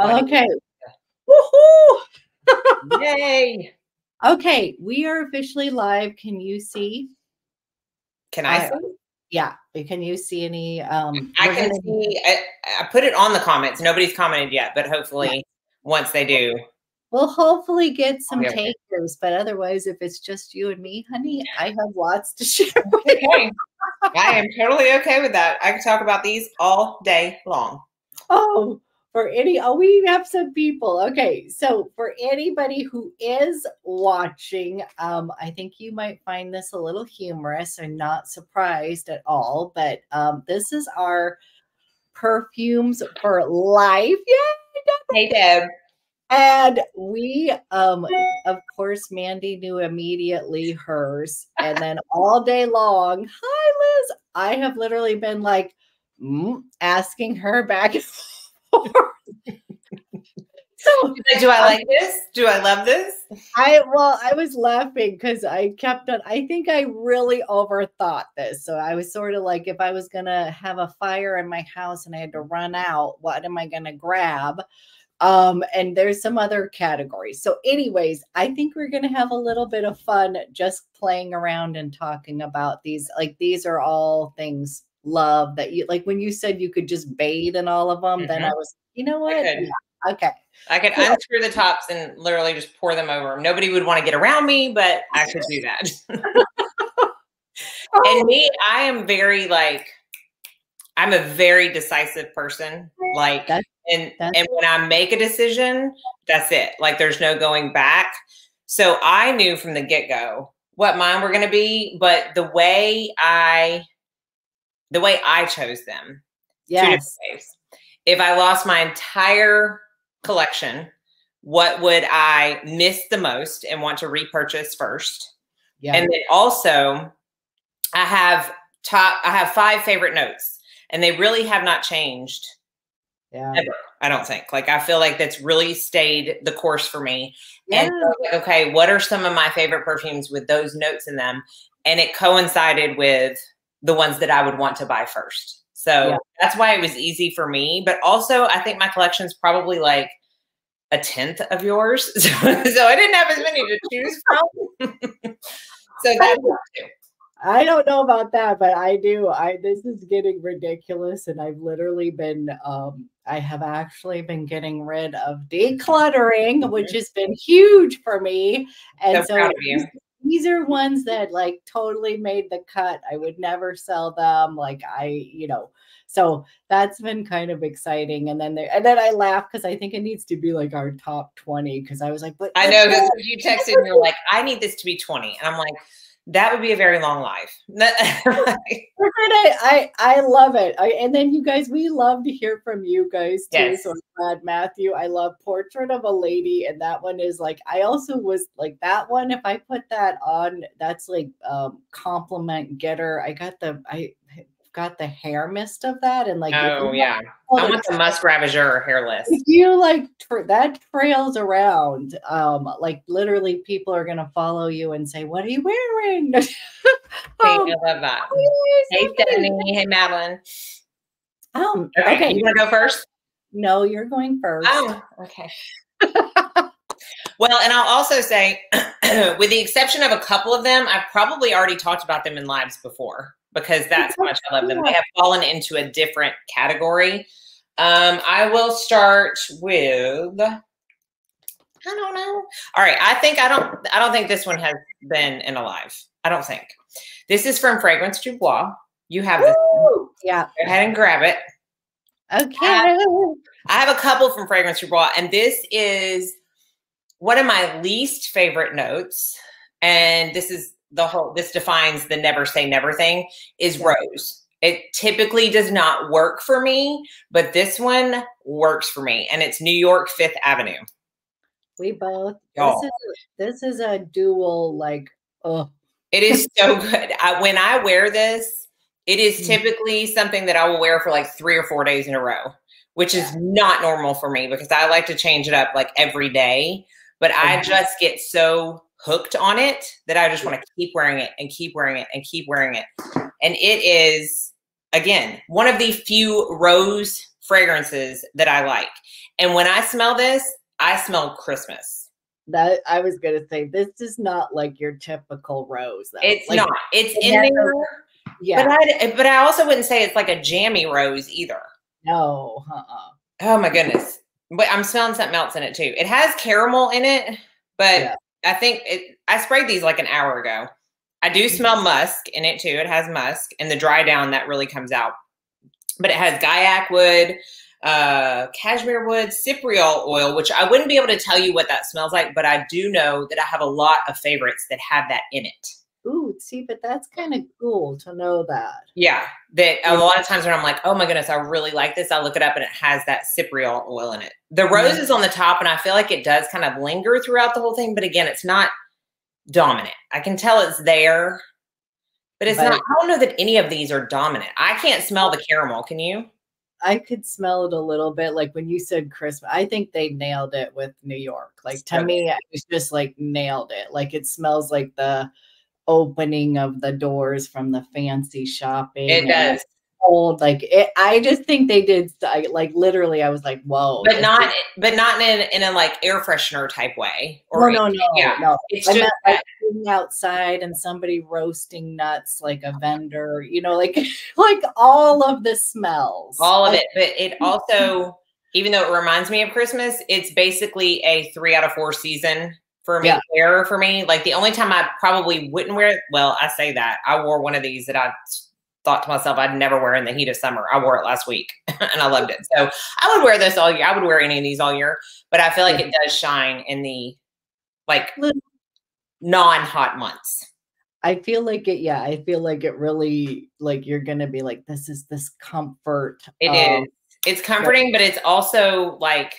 Okay. Woohoo! Yay! Okay, we are officially live. Can you see? Can I Uh, see? Yeah. Can you see any? Um, I can gonna- see. I, I put it on the comments. Nobody's commented yet, but hopefully, once they do, We'll hopefully get some be okay. takers, but otherwise, if it's just you and me, honey, I have lots to share. okay. I am totally okay with that. I can talk about these all day long. Oh, for any, oh, we have some people. Okay, so for anybody who is watching, um, I think you might find this a little humorous and not surprised at all. But um, this is our perfumes for life. Yeah. Hey, Deb. And we, um, of course, Mandy knew immediately hers. And then all day long, hi, Liz. I have literally been like mm, asking her back and forth. So Do I like this? Do I love this? I, well, I was laughing because I kept on, I think I really overthought this. So I was sort of like, if I was going to have a fire in my house and I had to run out, what am I going to grab? um and there's some other categories so anyways i think we're going to have a little bit of fun just playing around and talking about these like these are all things love that you like when you said you could just bathe in all of them then i was you know what okay I could Yeah. unscrew the tops and literally just pour them over. Nobody would want to get around me, but I could do that. and me, I am very like, I'm a very decisive person. Like, That's- and that's- and when I make a decision, that's it. Like, there's no going back. So I knew from the get go what mine were going to be, but the way I, the way I chose them, yes. If I lost my entire collection, what would I miss the most and want to repurchase first? yeah And then also, I have top. I have five favorite notes, and they really have not changed yeah ever. I don't think. Like I feel like that's really stayed the course for me. yeah And like, okay, what are some of my favorite perfumes with those notes in them? And it coincided with the ones that I would want to buy first. So Yeah. that's why it was easy for me. But also, I think my collection's probably like a tenth of yours. So, so I didn't have as many to choose from. so that's too. I don't know about that, but I do. I this is getting ridiculous, and I've literally been um I have actually been getting rid of decluttering, which has been huge for me. And Mm-hmm. So so, proud of you. These, are ones that like totally made the cut. I would never sell them. Like I, you know, so that's been kind of exciting. And then there and then I laugh because I think it needs to be like our top 20 because I was like, but I know because you texted and you're like, I need this to be 20. And I'm like, that would be a very long life. I, I I love it. I, and then you guys, we love to hear from you guys too. Yes. So I'm glad, Matthew. I love Portrait of a Lady, and that one is like I also was like that one. If I put that on, that's like um compliment getter. I got the I got the hair mist of that, and like oh, yeah. I want the Musc Ravageur hairless. you like tra- that trails around um like literally people are gonna follow you and say what are you wearing Hey, um, I love that. Hey. Stephanie. Hey, Madeline. um Okay. okay You want to go first? no you're going first Oh, okay. well, and I'll also say, with the exception of a couple of them, I've probably already talked about them in lives before because that's how much I love them. They have fallen into a different category. Um, I will start with. I don't know. All right, I think I don't. I don't think this one has been in a live. I don't think. This is from Fragrance Du Bois. You have this. Yeah Go ahead and grab it. okay I have a couple from Fragrance Du Bois, and this is one of my least favorite notes. And this is the whole, this defines the never say never thing is Yeah. rose. It typically does not work for me, but this one works for me. And it's New York Fifth Avenue. we both this is this is a dual like oh It is so good. I, when I wear this, it is Mm. typically something that I will wear for like three or four days in a row, which is not normal for me because I like to change it up like every day. But I Mhm. just get so hooked on it that I just want to keep wearing it and keep wearing it and keep wearing it. And it is, again, one of the few rose fragrances that I like. And when I smell this, I smell Christmas. That I was gonna say, this is not like your typical rose. Though. It's like, not. It's in there. Yeah, but I but I also wouldn't say it's like a jammy rose either. No. Uh-uh. Oh my goodness. But I'm smelling something else in it too. It has caramel in it, but yeah. I think it. I sprayed these like an hour ago. I do mm-hmm. smell musk in it too. It has musk, and the dry down that really comes out. But it has guaiac wood, uh, cashmere wood, cypriol oil, which I wouldn't be able to tell you what that smells like, but I do know that I have a lot of favorites that have that in it. Ooh, see, but that's kind of cool to know that. Yeah, that a lot of times when I'm like, oh my goodness, I really like this, I look it up and it has that cypriol oil in it. The rose is on the top, and I feel like it does kind of linger throughout the whole thing, but again, it's not dominant. I can tell it's there, but it's but, not. I don't know that any of these are dominant. I can't smell the caramel. Can you? I could smell it a little bit. Like when you said Christmas, I think they nailed it with New York. Like to me, it was just like nailed it. Like it smells like the opening of the doors from the fancy shopping. It does. Old, like it, I just think they did I, like literally. I was like, "Whoa!" But not, but not in in a like air freshener type way. Or no, no, no, yeah. no. It's I just meant, like, outside and somebody roasting nuts, like a vendor. You know, like like all of the smells, all of it. But it also, even though it reminds me of Christmas, it's basically a three out of four season for me yeah. wear for me. Like the only time I probably wouldn't wear it, well, I say that. I wore one of these that I thought to myself I'd never wear in the heat of summer. I wore it last week and I loved it. So I would wear this all year. I would wear any of these all year, but I feel like it does shine in the like non-hot months. I feel like it, yeah, I feel like it really like you're gonna be like, this is this comfort. It um, is. It's comforting, but it's also like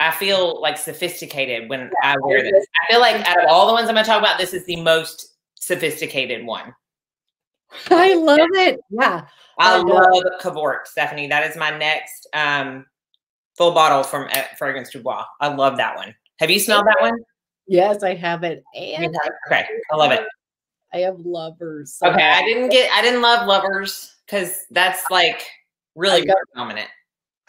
I feel like sophisticated when yeah, I wear this. I feel like out of all the ones I'm going to talk about, this is the most sophisticated one. I love it. Yeah. I, I love Cavort, Stephanie. That is my next um, full bottle from uh, Fragrance Du Bois. I love that one. Have you smelled that one? Yes, I have it. And okay, I love it. I have lovers. So okay, I didn't get. I didn't love lovers because that's like really dominant.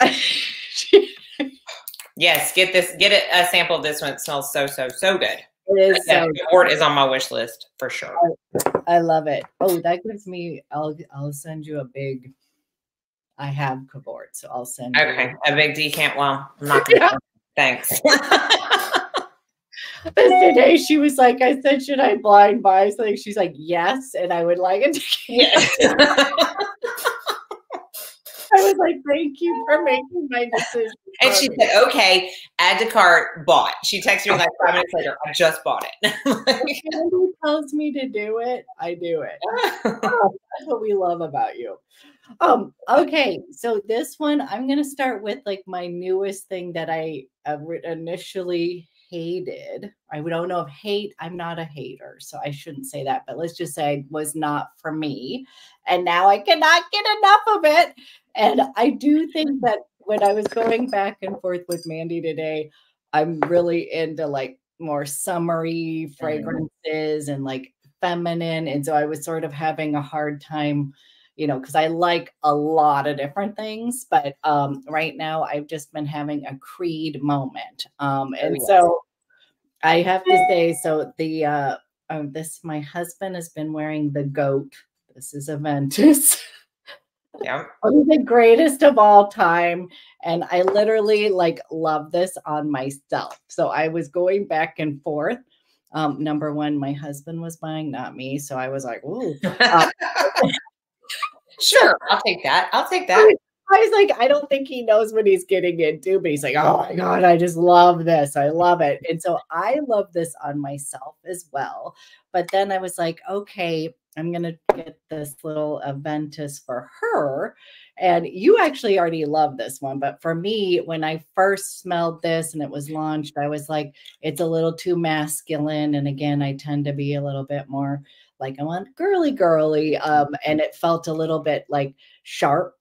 Yes, get this, get it, a sample of this one. It smells so, so, so good. It is. So Wart is on my wish list for sure. I, I love it. Oh, that gives me. I'll I'll send you a big. I have Cavort, so I'll send. Okay, you. a big decant. Well, I'm not gonna. Thanks. But today she was like, I said, should I blind buy something? She's like, yes, and I would like it. Yes. I was like, thank you for making my decision. And she said, okay, add to cart, bought. She texted me like five minutes later, I just bought it. if somebody tells me to do it, I do it. oh, that's what we love about you. Um, okay, so this one, I'm going to start with like my newest thing that I uh, initially hated. I don't know if hate, I'm not a hater, so I shouldn't say that, but let's just say it was not for me. And now I cannot get enough of it. And I do think that when I was going back and forth with Mandy today, I'm really into like more summery mm-hmm. fragrances and like feminine. And so I was sort of having a hard time you know, because I like a lot of different things, but um, right now I've just been having a creed moment. Um, oh, and so I have to say, so the uh, oh, this my husband has been wearing the goat. This is Aventus. Yeah. the greatest of all time. And I literally like love this on myself. So I was going back and forth. Um, number one, my husband was buying, not me. So I was like, ooh. Uh, sure, I'll take that. I'll take that. I was like, I don't think he knows what he's getting into, but he's like, oh my God, I just love this. I love it. And so I love this on myself as well. But then I was like, okay, I'm going to get this little Aventus for her. And you actually already love this one. But for me, when I first smelled this and it was launched, I was like, it's a little too masculine. And again, I tend to be a little bit more like I want girly, girly. Um, and it felt a little bit like sharp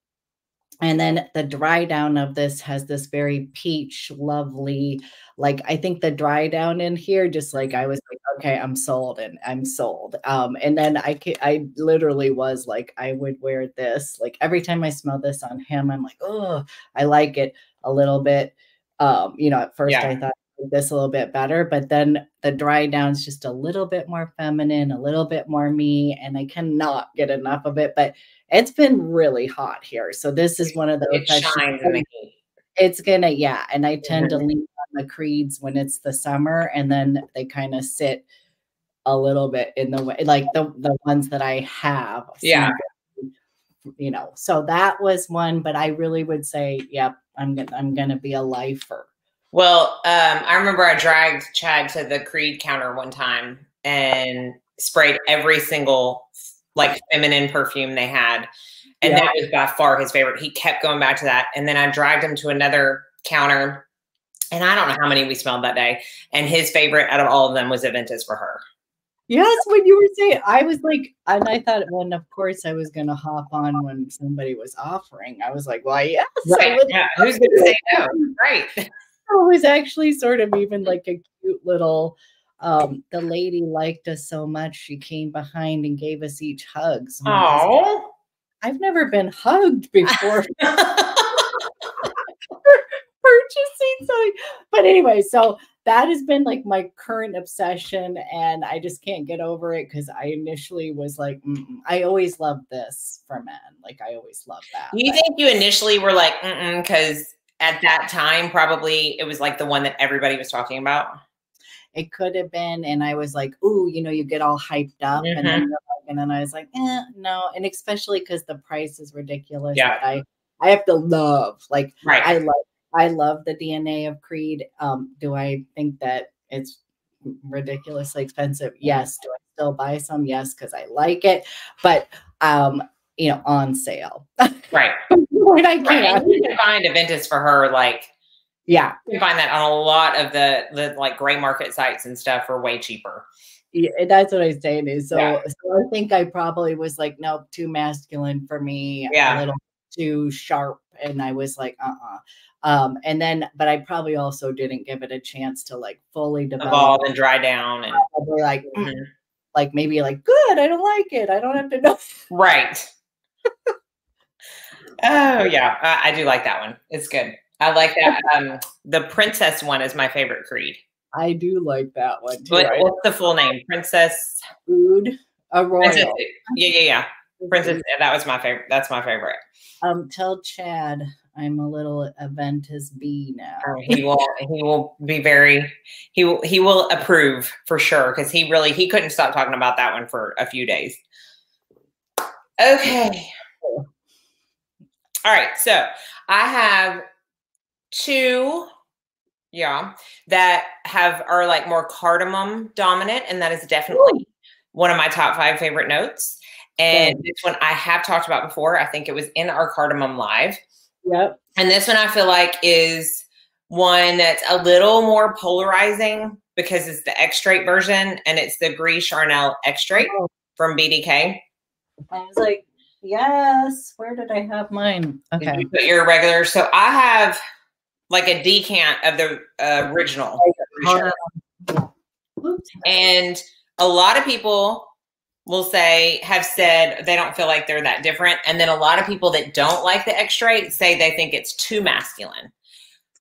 and then the dry down of this has this very peach lovely like i think the dry down in here just like i was like okay, I'm sold and I'm sold. Um, and then I I literally was like, I would wear this like every time I smell this on him, I'm like, oh, I like it a little bit. Um, you know, at first yeah. I thought this a little bit better, but then the dry down's just a little bit more feminine, a little bit more me, and I cannot get enough of it. But it's been really hot here, so this is one of those. It shines in the heat. It's gonna, yeah, and I tend mm-hmm. to lean on the creeds when it's the summer, and then they kind of sit a little bit in the way, like the the ones that I have. Yeah. You know, so that was one, but I really would say, yep, I'm gonna I'm gonna be a lifer. Well, um, I remember I dragged Chad to the Creed counter one time and sprayed every single like feminine perfume they had. And yeah. that was by far his favorite. He kept going back to that. And then I dragged him to another counter. And I don't know how many we smelled that day. And his favorite out of all of them was Aventus for her. Yes, when you were saying, I was like, and I thought, well, of course, I was going to hop on when somebody was offering. I was like, well, yes. Right. Yeah. Who's going to say no? Right. it was actually sort of even like a cute little um the lady liked us so much she came behind and gave us each hugs oh i've never been hugged before. Purchasing something. But anyway so that has been like my current obsession and i just can't get over it because i initially was like i always loved this for men. Like i always loved that you think you initially were like mm because at that time probably it was like the one that everybody was talking about it could have been and i was like ooh you know you get all hyped up mm-hmm. and then mm-hmm. and then i was like eh, no and especially because the price is ridiculous yeah i i have to love like right. i love i love the dna of creed um do i think that it's ridiculously expensive yes do i still buy some yes because i like it but um you know on sale right I can. Right. You can find Aventus for her, like yeah, you can find that on a lot of the the like gray market sites and stuff for way cheaper. Yeah, that's what I'm saying is so. Yeah. So I think I probably was like, nope, too masculine for me. Yeah, a little too sharp, and I was like, uh, uh-uh. uh um, and then, but I probably also didn't give it a chance to like fully develop evolve and dry down, and like, mm-hmm. like maybe like, good, I don't like it. I don't have to know. Right. Oh yeah, I, I do like that one. It's good. I like that. Um, the princess one is my favorite creed. I do like that one too. What, what's the full name? Princess Food. A royal. Princess, yeah, yeah, yeah. Princess. Yeah, that was my favorite. That's my favorite. Um, tell Chad I'm a little Aventus B now. Oh, he will. he will be very. He will. He will approve for sure because he really he couldn't stop talking about that one for a few days. Okay. All right. So I have two, yeah, that have are like more cardamom dominant, and that is definitely Ooh. one of my top five favorite notes. And this one I have talked about before. I think it was in our cardamom live. Yep. And this one I feel like is one that's a little more polarizing because it's the extrait version and it's the Gris Charnel extrait oh. from BDK. I was like, Yes. Where did I have mine? Okay. You put your regular. So I have like a decant of the uh, original. And a lot of people will say, have said they don't feel like they're that different. And then a lot of people that don't like the extrait say they think it's too masculine.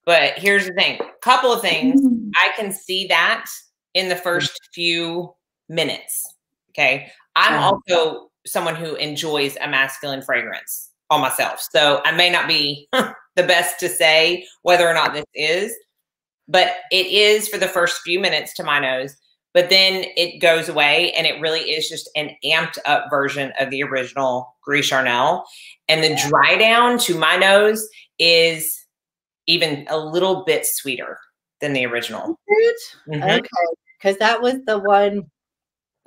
But here's the thing a couple of things. Mm. I can see that in the first few minutes. Okay. I'm also someone who enjoys a masculine fragrance on myself. So I may not be the best to say whether or not this is, but it is for the first few minutes to my nose. But then it goes away and it really is just an amped up version of the original Gris Charnel. And the dry down to my nose is even a little bit sweeter than the original. Mm-hmm. Okay. Because that was the one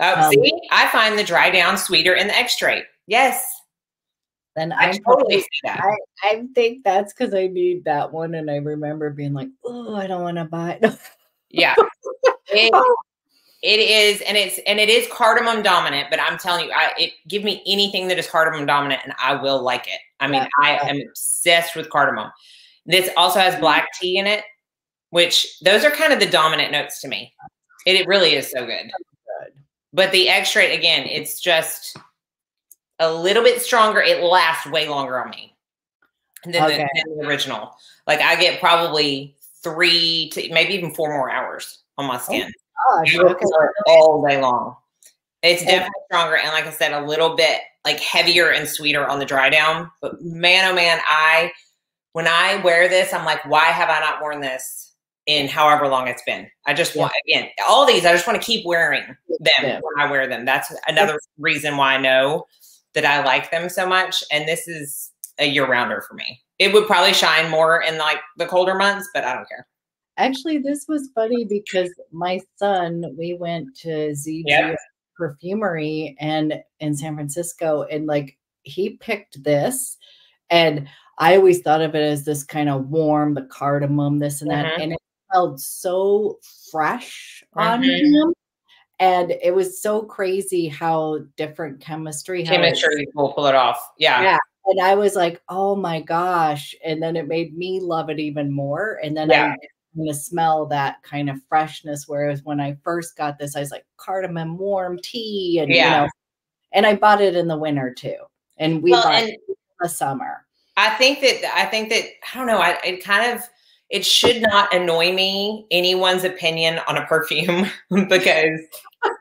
Oh, um, see, I find the dry down sweeter in the extrait. Yes. Then I totally see that. I, I think that's because I need that one, and I remember being like, "Oh, I don't want to buy it." yeah, it, it is, and it's and it is cardamom dominant. But I'm telling you, I it give me anything that is cardamom dominant, and I will like it. I mean, yeah, I am obsessed with cardamom. This also has black tea in it, which those are kind of the dominant notes to me It, it really is so good. But the extra again, it's just a little bit stronger. It lasts way longer on me than, the, than the original. Like I get probably three to maybe even four more hours on my oh skin. Gosh, It works okay. all day long. It's definitely stronger and like I said, a little bit like heavier and sweeter on the dry down. But man, oh man, I when I wear this, I'm like, why have I not worn this in however long it's been? I just want again all these. I just want to keep wearing them Yeah. when I wear them. That's another reason why I know that I like them so much. And this is a year rounder for me. It would probably shine more in like the colder months, but I don't care. Actually, this was funny because my son, we went to ZG Yeah. Perfumery and in San Francisco, and like he picked this, and I always thought of it as this kind of warm, the cardamom, this and that, Mhm. and it smelled so fresh on Mhm. him. And it was so crazy how different chemistry, Chemistry will pull it off. Yeah. Yeah. and I was like, oh my gosh. And then it made me love it even more. And then Yeah. I of smell that kind of freshness. Whereas when I first got this, I was like, cardamom warm tea. And, Yeah. you know, and I bought it in the winter too. And we Well, bought and it in the summer. I think that I think that I don't know. I it kind of it should not annoy me anyone's opinion on a perfume because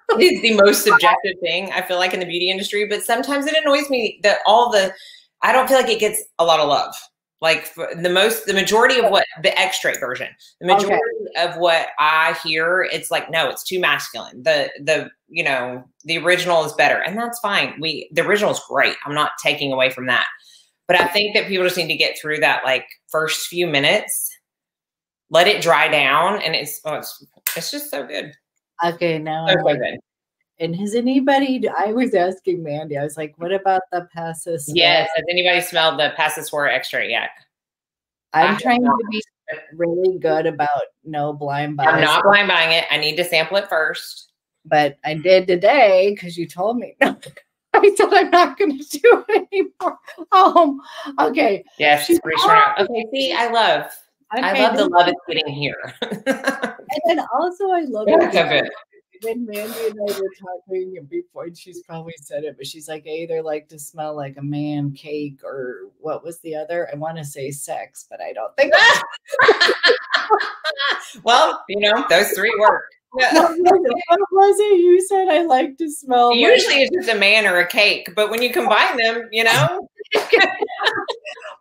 it is the most subjective thing I feel like in the beauty industry. But sometimes it annoys me that all the I don't feel like it gets a lot of love. Like the most, the majority of what the extract version, the Okay. majority of what I hear, it's like no, it's too masculine. The the you know the original is better, and that's fine. We the original is great. I'm not taking away from that. But I think that people just need to get through that like first few minutes, let it dry down, and it's oh, it's it's just so good. Okay. Now So, I'm so like, good. and has anybody, I was asking Mandy, I was like, what about the Passus? Yes. Has anybody smelled the Pas Ce Soir extra yet? I I'm have trying to be really good about no blind buys. I'm not blind buying it. I need to sample it first. but I did today because you told me. No, I said I'm not going to do it anymore. Um, okay. Yes, She's- for. Okay, see, I love, I love the love it's getting here. And then also, I love it good. when Mandy and I were talking and before, and she's probably said it, but she's like, I either like to smell like a man cake or what was the other? I want to say sex, but I don't think. well, you know, those three work. What, was it? what was it? You said I like to smell. like- Usually it's just a man or a cake, but when you combine them, you know,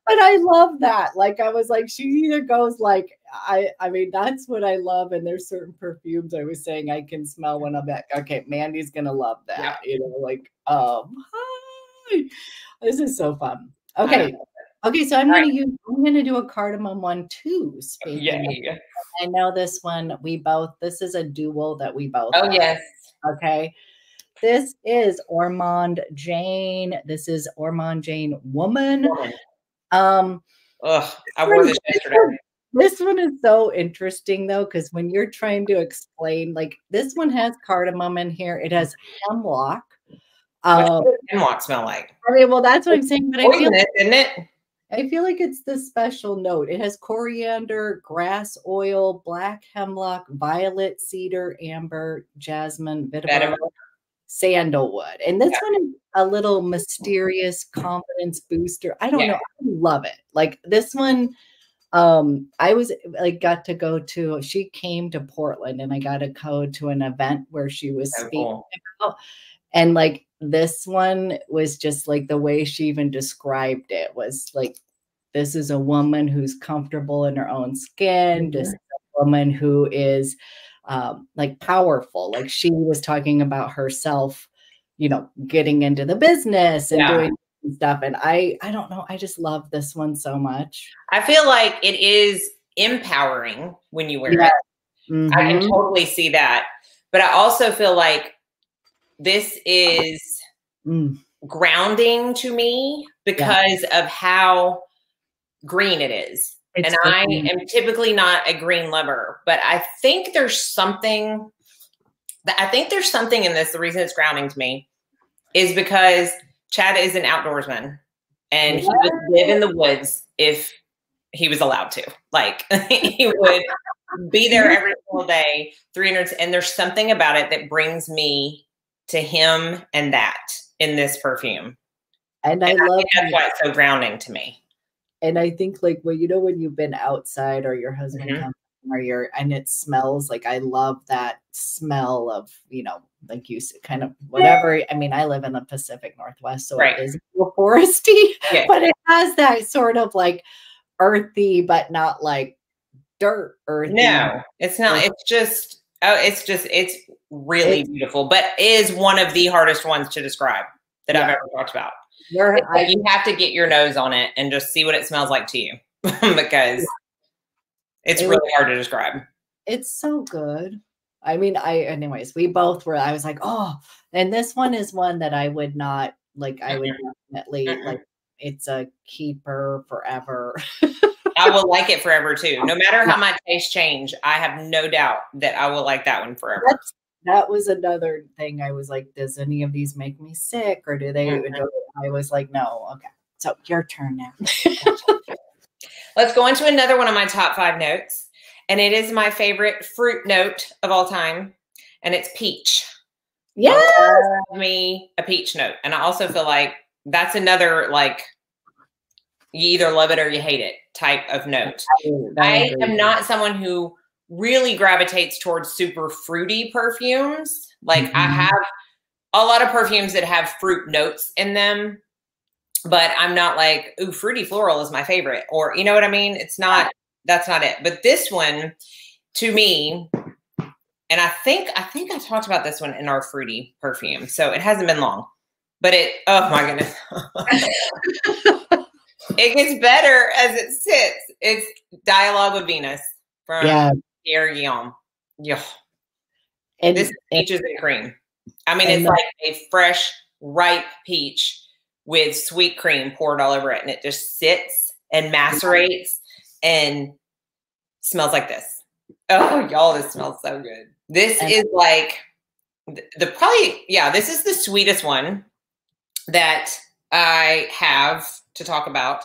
but I love that. Like I was like, she either goes like I I mean that's what I love. And there's certain perfumes I was saying I can smell when I'm like, okay, Mandy's gonna love that. Yeah. You know, like um hi. This is so fun. Okay. Okay, so I'm gonna use I'm gonna do a cardamom one too. Yay. I know this one we both this is a dual that we both Oh have. yes. Okay. This is Ormonde Jayne. This is Ormonde Jayne Woman. Woman. Um, Ugh, I wore this yesterday. this one is so interesting though, because when you're trying to explain, like this one has cardamom in here, it has hemlock. What Um, does hemlock smell like? I mean, well, that's what I'm saying, but I feel, Poisonous, isn't it? I feel like it's the special note. It has coriander, grass oil, black hemlock, violet, cedar, amber, jasmine, vetiver, Vetiver. sandalwood. And this Yeah. one is a little mysterious confidence booster. I don't Yeah. know. I love it. Like this one, um, I was like got to go to she came to Portland and I got to go to an event where she was So speaking cool. about and like this one was just like the way she even described it was like this is a woman who's comfortable in her own skin this is a woman who is um, like powerful like she was talking about herself you know getting into the business and Yeah. doing stuff and i i don't know i just love this one so much I feel like it is empowering when you wear Yeah. it. I can Mhm. totally see that. But I also feel like this is Mm. grounding to me because of how green it is. It's and I green. am typically not a green lover, but I think there's something that I think there's something in this. The reason it's grounding to me is because Chad is an outdoorsman and he would live in the woods if he was allowed to. Like he would be there every single day, 300. And there's something about it that brings me to him and that in this perfume. And I love that's why it's so grounding to me. And I think like well, you know, when you've been outside or your husband Mhm. comes or your and it smells like I love that smell of, you know, like you said, kind of whatever. I mean, I live in the Pacific Northwest, so Right. it is foresty, Yeah. but it has that sort of like earthy, but not like dirt earthy. No, it's not. It's just oh, it's just it's really It's- beautiful, but is one of the hardest ones to describe that I've ever talked about. Like I, you have to get your nose on it and just see what it smells like to you because it's It really hard to describe. it's so good. I mean, I anyways, we both were. I was like, oh, and this one is one that I would not like. I would definitely like. It's a keeper forever. I will like it forever too. No matter how my tastes change, I have no doubt that I will like that one forever. That's that was another thing. I was like, does any of these make me sick, or do they? Mhm. I was like, no. Okay, so your turn now. Let's go into another one of my top five notes. And it is my favorite fruit note of all time. And it's peach. love me a peach note. And I also feel like that's another like you either love it or you hate it type of note. I am not someone who really gravitates towards super fruity perfumes. Like I Mhm. have a lot of perfumes that have fruit notes in them, but I'm not like, ooh, fruity floral is my favorite. Or you know what I mean? It's not that's not it. But this one to me, and I think I think I talked about this one in our fruity perfume. So it hasn't been long. But it oh my goodness. it gets better as it sits. It's Dialogue with Venus from Yeah, Pierre Guillaume. Yeah. and, This is and peaches and cream. I mean, it's the- like a fresh, ripe peach with sweet cream poured all over it, and it just sits and macerates and smells like this. Oh, y'all, this smells so good. This And- is like the, the probably yeah, this is the sweetest one that I have to talk about.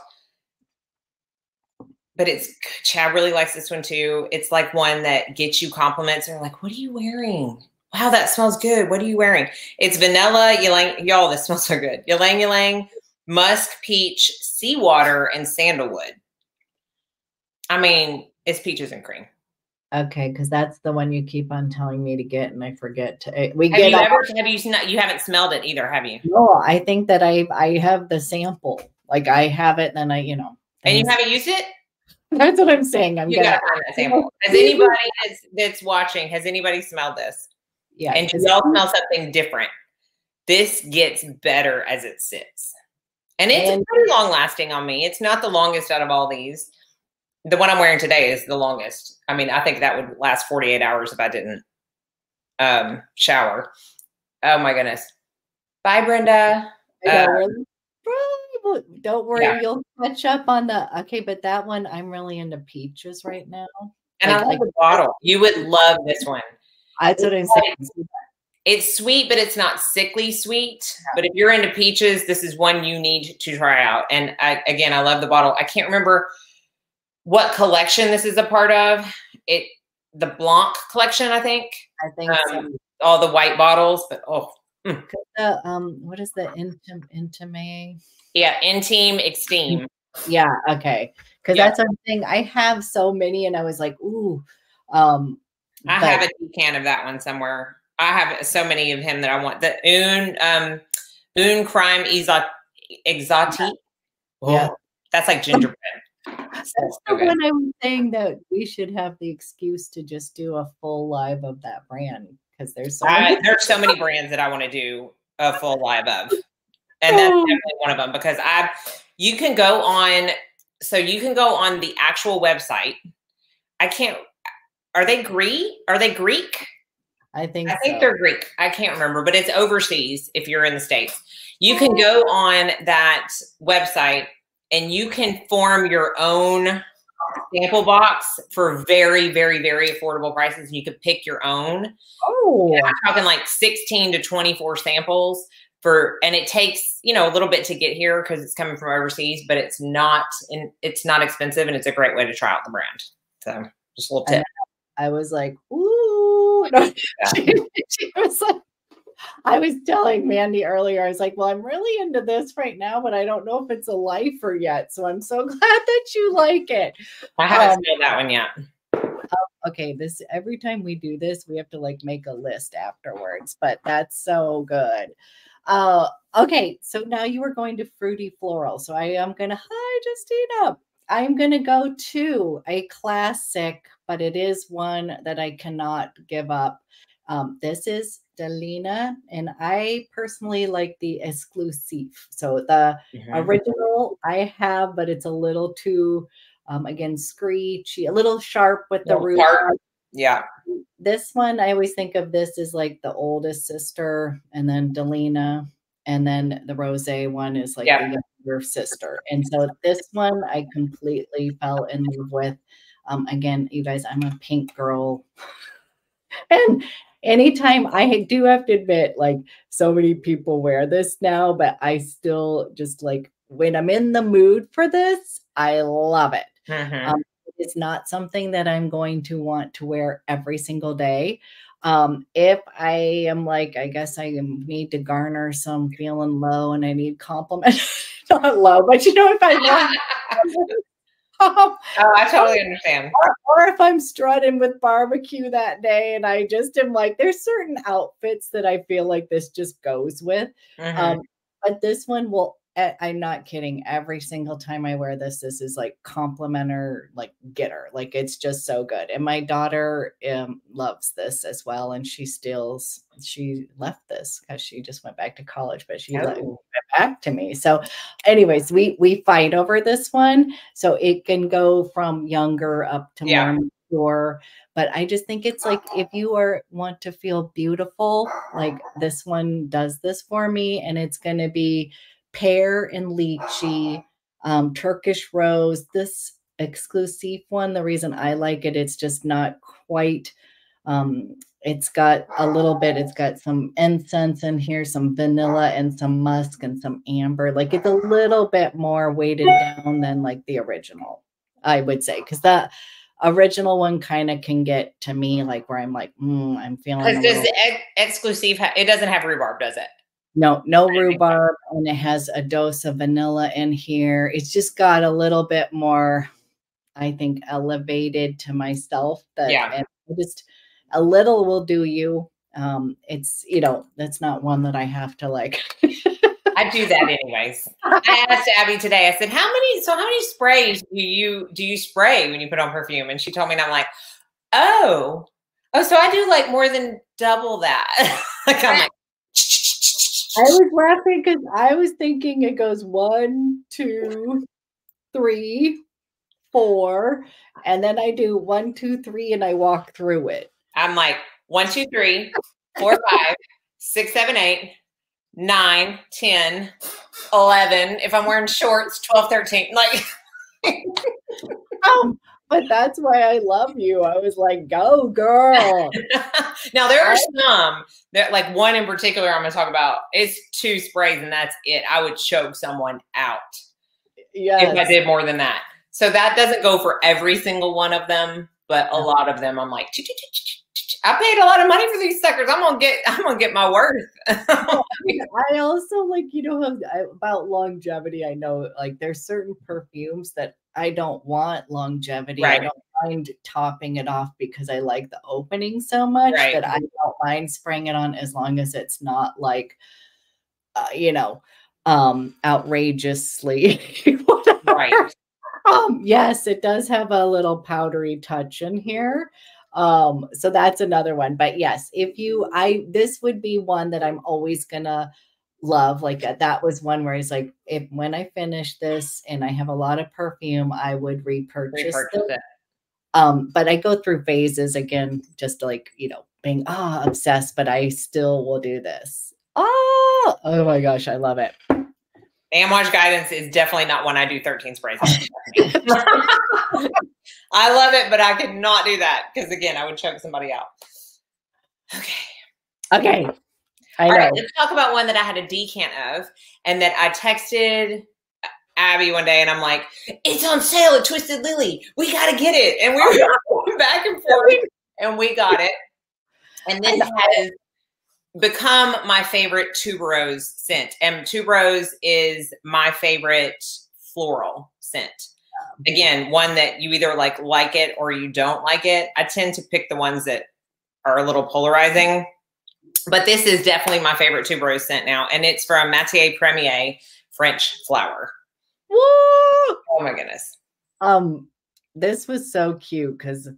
But it's Chad really likes this one too. It's like one that gets you compliments you're like, what are you wearing? Wow, that smells good. What are you wearing? It's vanilla, ylang, y'all, this smells so good. Ylang ylang, musk, peach, seawater, and sandalwood. I mean, it's peaches and cream. okay, because that's the one you keep on telling me to get, and I forget to. eh, We Have get you ever have you not you haven't smelled it either, have you? No, I think that I I have the sample. Like I have it, and I you know. And you haven't used it? That's what I'm saying. I'm You gonna. gotta find that sample. Has anybody that's, that's watching, has anybody smelled this? Yeah. And y'all smell something different? This gets better as it sits. And it's And- pretty long lasting on me. It's not the longest out of all these. The one I'm wearing today is the longest. I mean, I think that would last 48 hours if I didn't um, shower. Oh my goodness. Bye, Brenda. Uh, Don't worry, yeah. you'll catch up on the. Okay, but that one I'm really into peaches right now. And I Like- the bottle. You would love this one. That's what I'm saying. It's sweet, but it's not sickly sweet. But if you're into peaches, this is one you need to try out. And I, again, I love the bottle. I can't remember what collection this is a part of. It the Blanc collection, I think. I think so. Um, all the white bottles, but oh The, um, what is the intim intime? Yeah, Intime Extreme. Yeah, okay. Because Yeah. that's one thing. I have so many, and I was like, ooh. Um, I but- have a can of that one somewhere. I have so many of him that I want. The Un um Un Crime Exotique. Exotique. Yeah. Oh, that's like gingerbread. That's so the one I was saying that we should have the excuse to just do a full live of that brand because there's so I, there's so many brands that I want to do a full live of, and that's Oh. definitely one of them because I, you can go on, so you can go on the actual website. I can't. Are they Greek? Are they Greek? I think I think so. they're Greek. I can't remember, but it's overseas. If you're in the states, you can oh. go on that website and you can form your own sample box for very, very, very affordable prices. And you could pick your own. Oh, I'm talking like 16 to 24 samples for and it takes you know a little bit to get here because it's coming from overseas but it's not in it's not expensive and it's a great way to try out the brand so just a little tip i was like ooh no, she, she was like I was telling Mandy earlier, I was like, well, I'm really into this right now, but I don't know if it's a lifer yet. So I'm so glad that you like it. I haven't um, that one yet. Oh, okay, this every time we do this, we have to like make a list afterwards, but that's so good. Uh, okay, so now you are going to fruity floral. So I am gonna hi Justina. I'm gonna go to a classic, but it is one that I cannot give up. Um, this is Delina, and I personally like the exclusive. So the mm-hmm. original I have, but it's a little too um, again screechy, a little sharp with the root. Yeah. This one, I always think of this as like the oldest sister, and then Delina, and then the Rose one is like yeah. the younger sister. And so this one I completely fell in love with. Um, again, you guys, I'm a pink girl. and anytime I do have to admit, like so many people wear this now, but I still just like when I'm in the mood for this, I love it. Mm-hmm. Um, it's not something that I'm going to want to wear every single day. Um, if I am like, I guess I need to garner some feeling low and I need compliment, not low, but you know, if I want oh, I totally understand. Or, or, if I'm strutting with barbecue that day and I just am like, there's certain outfits that I feel like this just goes with. Mm-hmm. Um, but this one will I'm not kidding. Every single time I wear this, this is like complimenter, like getter. Like it's just so good. And my daughter um, loves this as well. And she steals, she left this because she just went back to college, but she oh. went back to me. So, anyways, we we fight over this one. So it can go from younger up to yeah. more mature. But I just think it's like if you are want to feel beautiful, like this one does this for me, and it's gonna be pear and lychee, um, Turkish rose. This exclusive one, the reason I like it, it's just not quite. Um, it's got a little bit, it's got some incense in here, some vanilla and some musk and some amber. Like it's a little bit more weighted down than like the original, I would say, because that original one kind of can get to me like where I'm like, mm, I'm feeling. Because does the ex- exclusive? Ha- it doesn't have rhubarb, does it? No, no rhubarb, and it has a dose of vanilla in here. It's just got a little bit more, I think, elevated to myself. That yeah, just a little will do you. Um, it's you know that's not one that I have to like. I do that anyways. I asked Abby today. I said, "How many? So how many sprays do you do you spray when you put on perfume?" And she told me, and I'm like, "Oh, oh, so I do like more than double that." like I'm like, I was laughing because I was thinking it goes one, two, three, four, and then I do one, two, three, and I walk through it. I'm like one, two, three, four, five, six, seven, eight, nine, 10, 11. If I'm wearing shorts, 12, 13. Like, um, but that's why I love you. I was like, go girl. now there are some that like one in particular I'm gonna talk about. It's two sprays and that's it. I would choke someone out. Yeah. If I did more than that. So that doesn't go for every single one of them, but a lot of them I'm like, I paid a lot of money for these suckers. I'm gonna get I'm gonna get my worth. I also like you know about longevity. I know like there's certain perfumes that I don't want longevity. Right. I don't mind topping it off because I like the opening so much right. that I don't mind spraying it on as long as it's not like, uh, you know, um, outrageously. right. Um, yes, it does have a little powdery touch in here. Um, so that's another one. But yes, if you, I, this would be one that I'm always gonna love like uh, that was one where he's like if when i finish this and i have a lot of perfume i would repurchase, repurchase it um but i go through phases again just like you know being ah oh, obsessed but i still will do this oh oh my gosh i love it Amouage guidance is definitely not one I do 13 sprays. I love it, but I could not do that because again, I would choke somebody out. Okay. Okay. I know. All right, let's talk about one that I had a decant of and that I texted Abby one day and I'm like, it's on sale at Twisted Lily. We got to get it. And we were going back and forth and we got it. And this has become my favorite tuberose scent. And tuberose is my favorite floral scent. Again, one that you either like like it or you don't like it. I tend to pick the ones that are a little polarizing. But this is definitely my favorite tuberose scent now. And it's from Matière Première French Flower. Woo! Oh my goodness. Um, this was so cute because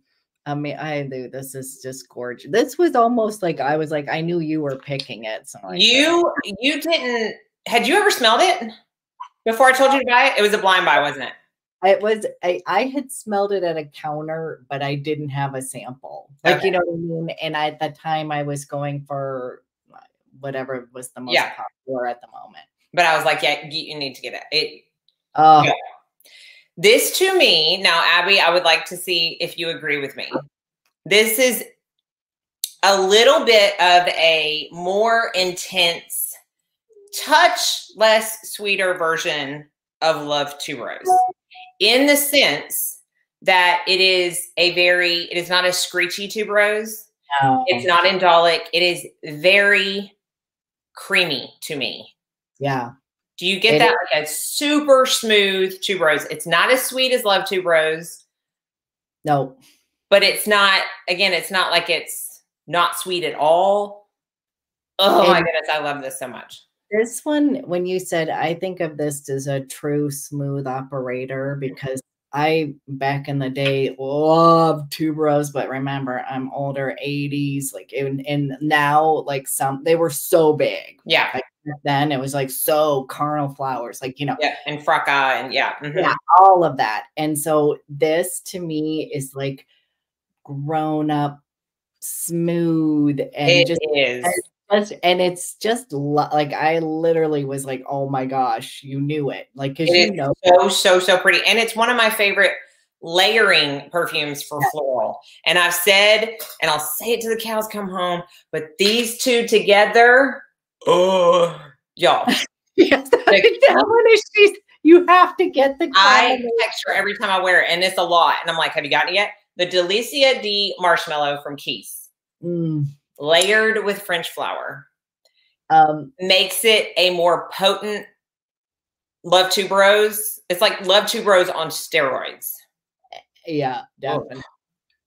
I mean, I knew this is just gorgeous. This was almost like I was like, I knew you were picking it. So I you you didn't had you ever smelled it before I told you to buy it? It was a blind buy, wasn't it? It was I, I had smelled it at a counter, but I didn't have a sample. Like Okay. you know what I mean? And at the time I was going for uh, whatever was the most Yeah. popular at the moment. But I was like, yeah, you, need to get it. It Oh Yeah. This to me, now, Abby, I would like to see if you agree with me. This is a little bit of a more intense, touch less sweeter version of Love Tuberose in the sense that it is a very, it is not a screechy tuberose. no. It's not indolic. It is very creamy to me. yeah. Do you get It that? Like a super smooth tuberose. It's not as sweet as love tuberose, No. but it's not, again, it's not like it's not sweet at all. Oh my goodness, I love this so much. This one, when you said, I think of this as a true smooth operator because I back in the day loved tuberose, but remember I'm older, 80s, like and, and now like some they were so big. Yeah. Like then it was like so carnal flowers, like you know, Yeah. And fracas and yeah. mhm. yeah, all of that. And so this to me is like grown up, smooth, and It just is. Just- and it's just lo- like I literally was like, "Oh my gosh, you knew it!" Like, because It you know, so, so, so pretty. And it's one of my favorite layering perfumes for floral. And I've said, and I'll say it to the cows come home, but these two together, oh, y'all. yes, that one is she's. You have to get the. I combination. text her every time I wear it, and it's a lot. And I'm like, have you gotten it yet? The Delicia D marshmallow from Keys, Mm, layered with French Flower, um, makes it a more potent Love Tuberose. It's like Love Tuberose on steroids. yeah, definitely.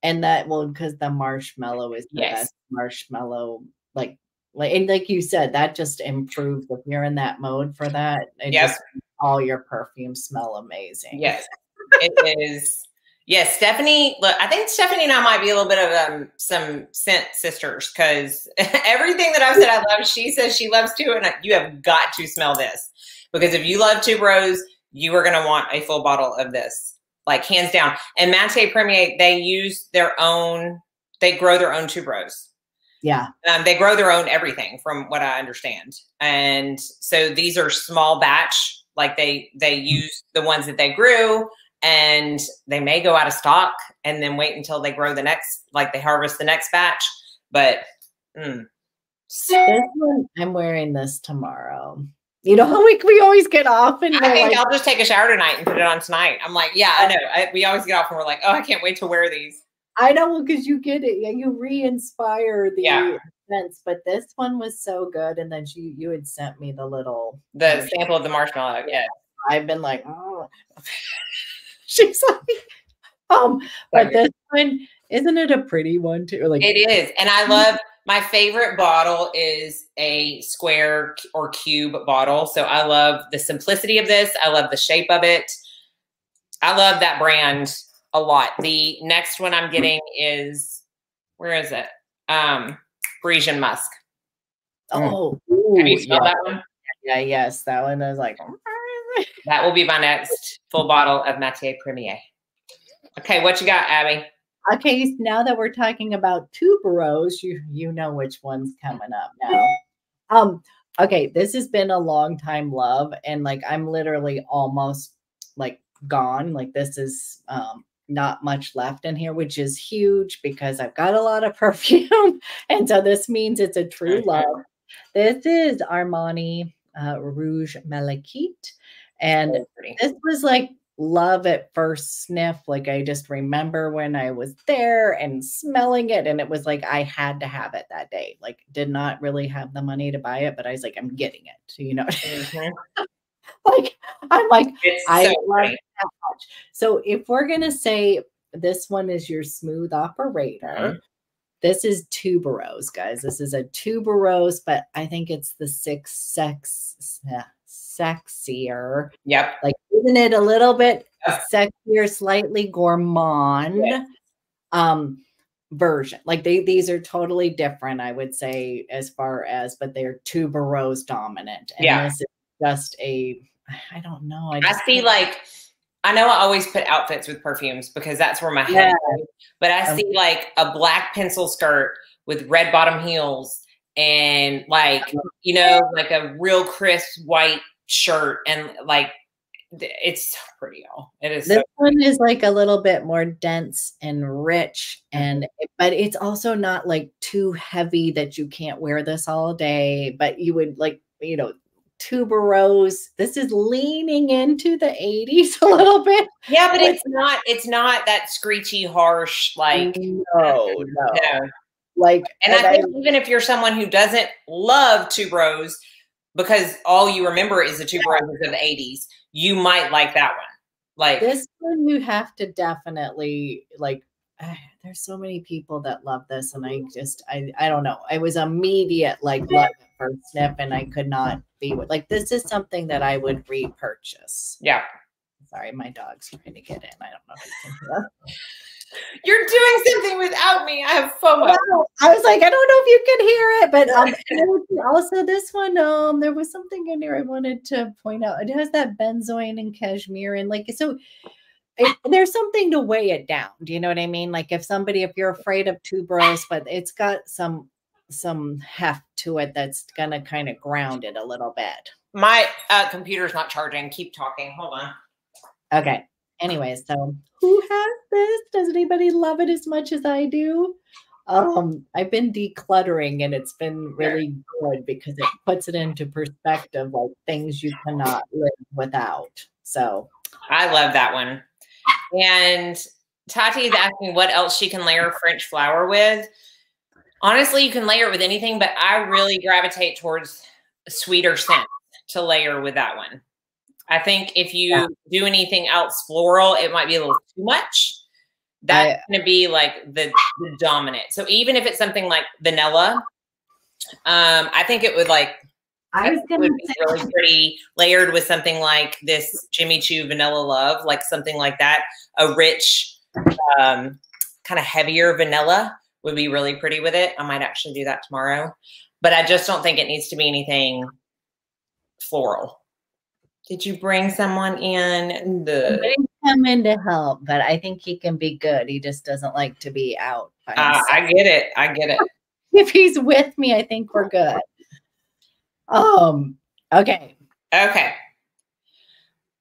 And that well, because the marshmallow is the Yes. best marshmallow, like. Like, and like you said, that just improves if you're in that mode for that. It Yep. just all your perfumes smell amazing. Yes, it is. Yes, Stephanie. Look, I think Stephanie and I might be a little bit of um, some scent sisters because everything that I've said I love, she says she loves too, and I- you have got to smell this because if you love tuberose, you are going to want a full bottle of this, like hands down. And Matière Première, they use their own, they grow their own tuberose. Yeah. Um, they grow their own everything, from what I understand. And so these are small batch, like they they use the ones that they grew, and they may go out of stock, and then wait until they grow the next, like they harvest the next batch. But mm. This one, I'm wearing this tomorrow. You know how we, we always get off and I think like, I'll just take a shower tonight and put it on tonight. I'm like, yeah, I know. I, we always get off and we're like, oh, I can't wait to wear these. I know because you get it, yeah, you re-inspire the Yeah. events. But this one was so good, and then you you had sent me the little. The sample of the marshmallow. Yeah. I've been like, oh. she's like, um, but this one isn't it a pretty one too? Like It is. And I love my favorite bottle is a square or cube bottle. So I love the simplicity of this. I love the shape of it. I love that brand a lot. The next one I'm getting is where is it? Um Parisian Musk. oh, Have you ooh, smelled yeah, that one? yeah, yes, that one is like. That will be my next full bottle of Matière Première. Okay, what you got, Abby? Okay, now that we're talking about tuberose, you you know which one's coming up now. Um, okay, this has been a long time love, and like I'm literally almost like gone. Like this is um not much left in here, which is huge because I've got a lot of perfume, and so this means it's a true love. This is Armani uh, Rouge Malachite. And this was like love at first sniff. Like I just remember when I was there and smelling it, and it was like I had to have it that day. Like, did not really have the money to buy it, but I was like, I'm getting it. You know, mm-hmm. like I'm like, it's I so love great. that much. So if we're gonna say this one is your smooth operator. Mm-hmm. This is tuberose, guys. This is a tuberose, but I think it's the six sex sexier. Yep. Like, isn't it a little bit sexier, slightly gourmand um version? Like they these are totally different, I would say, as far as but they're tuberose dominant. And yeah. this is just a I don't know. I, I see like I know I always put outfits with perfumes because that's where my head yeah. is. But I um, see like a black pencil skirt with red bottom heels and like, you know, like a real crisp white shirt and like it's so pretty y'all. It is this so one is like a little bit more dense and rich mm-hmm. and but it's also not like too heavy that you can't wear this all day but you would like you know tuberose. This is leaning into the 80s a little bit. Yeah but it's not it's not that screechy harsh like mm, no no, no. like and, and i think I, even if you're someone who doesn't love tuberose because all you remember is the two yeah. of the 80s, you might like that one. Like this one, you have to definitely like. Ah, there's so many people that love this, and I mm-hmm. just I I don't know. I was immediate like mm-hmm. love at first sniff, and I could not be with like this is something that I would repurchase. Yeah. Sorry, my dog's trying to get in. I don't know if you can hear. You're doing something without me. I have FOMO. I was like, I don't know if you can hear it, but um, also this one, um, there was something in there I wanted to point out. It has that benzoin and cashmere, and like so. It, there's something to weigh it down. Do you know what I mean? Like if somebody, if you're afraid of tuberose, but it's got some some heft to it that's gonna kind of ground it a little bit. My uh, computer's not charging. Keep talking. Hold on. Okay. Anyway, so who has this? Does anybody love it as much as I do? Um, I've been decluttering and it's been really good because it puts it into perspective like things you cannot live without. So I love that one. And Tati is asking what else she can layer French flower with. Honestly, you can layer it with anything, but I really gravitate towards sweeter scent to layer with that one. I think if you yeah. do anything else floral, it might be a little too much. That's going to be like the, the, dominant. So even if it's something like vanilla, um, I think it would like. I was going to be really pretty layered with something like this Jimmy Choo Vanilla Love, like something like that. A rich, um, kind of heavier vanilla would be really pretty with it. I might actually do that tomorrow, but I just don't think it needs to be anything floral. Did you bring someone in? The come in to help, but I think he can be good. He just doesn't like to be out. Uh, I get it. I get it. if he's with me, I think we're good. Um. Okay. Okay.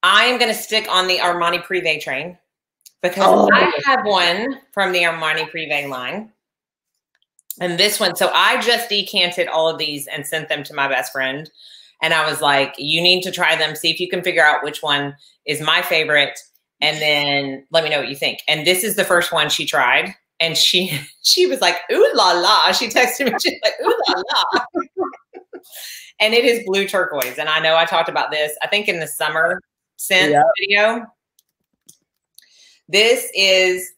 I am going to stick on the Armani Privé train because oh. I have one from the Armani Privé line. And this one, so I just decanted all of these and sent them to my best friend. And I was like, you need to try them, see if you can figure out which one is my favorite. And then let me know what you think. And this is the first one she tried. And she she was like, ooh la la. She texted me, she's like, ooh la la. and it is Bleu Turquoise. And I know I talked about this, I think in the summer scent yeah. video. This is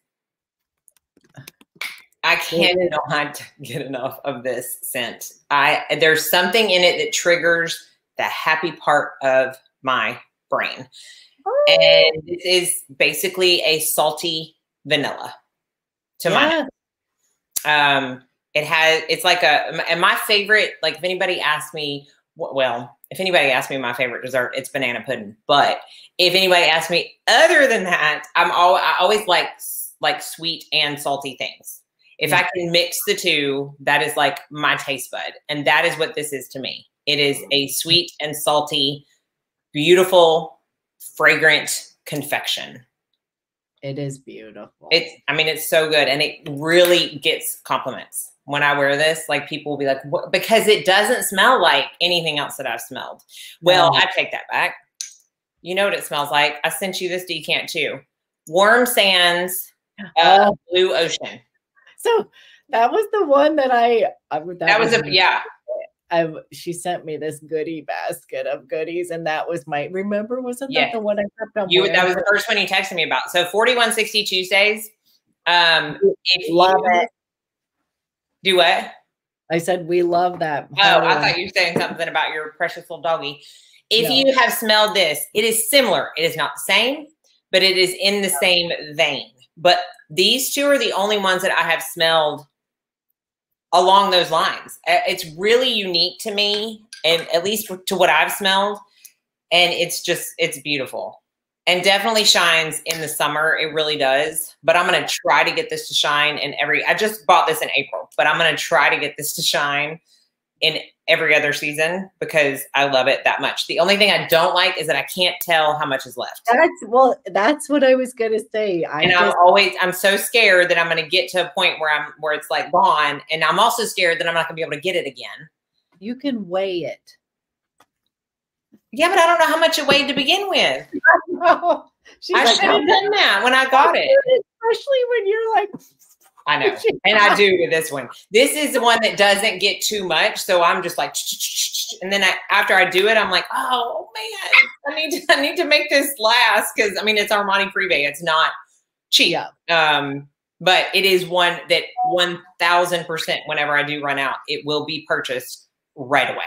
I cannot get enough of this scent. I there's something in it that triggers the happy part of my brain. Oh. And it is basically a salty vanilla to yeah. my um it has it's like a and my favorite like if anybody asks me well if anybody asks me my favorite dessert it's banana pudding but if anybody asks me other than that i'm all i always like like sweet and salty things if I can mix the two, that is like my taste bud. And that is what this is to me. It is a sweet and salty, beautiful, fragrant confection. It is beautiful. It's, I mean, it's so good. And it really gets compliments. when I wear this. Like people will be like, what? because it doesn't smell like anything else that I've smelled. Well, I take that back. You know what it smells like? I sent you this decant too. Warm sands, uh, oh. blue ocean. So that was the one that I. I that, that was, was a yeah. I, she sent me this goodie basket of goodies, and that was my remember wasn't yeah. that the one I kept on? You that was the first one you texted me about. So forty one sixty Tuesdays. Um, if love you, it. Do what? I said we love that. Oh, I thought you were saying something about your precious little doggy. If no. you have smelled this, it is similar. It is not the same, but it is in the no. same vein. But these two are the only ones that I have smelled along those lines. It's really unique to me, and at least to what I've smelled. And it's just, it's beautiful and definitely shines in the summer. It really does. But I'm going to try to get this to shine in every, I just bought this in April, but I'm going to try to get this to shine in every other season because I love it that much. The only thing I don't like is that I can't tell how much is left. That's well, that's what I was gonna say. I and just, I'm always I'm so scared that I'm gonna get to a point where I'm where it's like gone, and I'm also scared that I'm not gonna be able to get it again. You can weigh it. Yeah, but I don't know how much it weighed to begin with. I, I like, should have done that when I got it. Especially when you're like I know. And I do with this one. This is the one that doesn't get too much. So I'm just like, and then I, after I do it, I'm like, oh man, I need to, I need to make this last. Cause I mean, it's Armani Privé. It's not cheap. Um, but it is one that 1000% whenever I do run out, it will be purchased right away.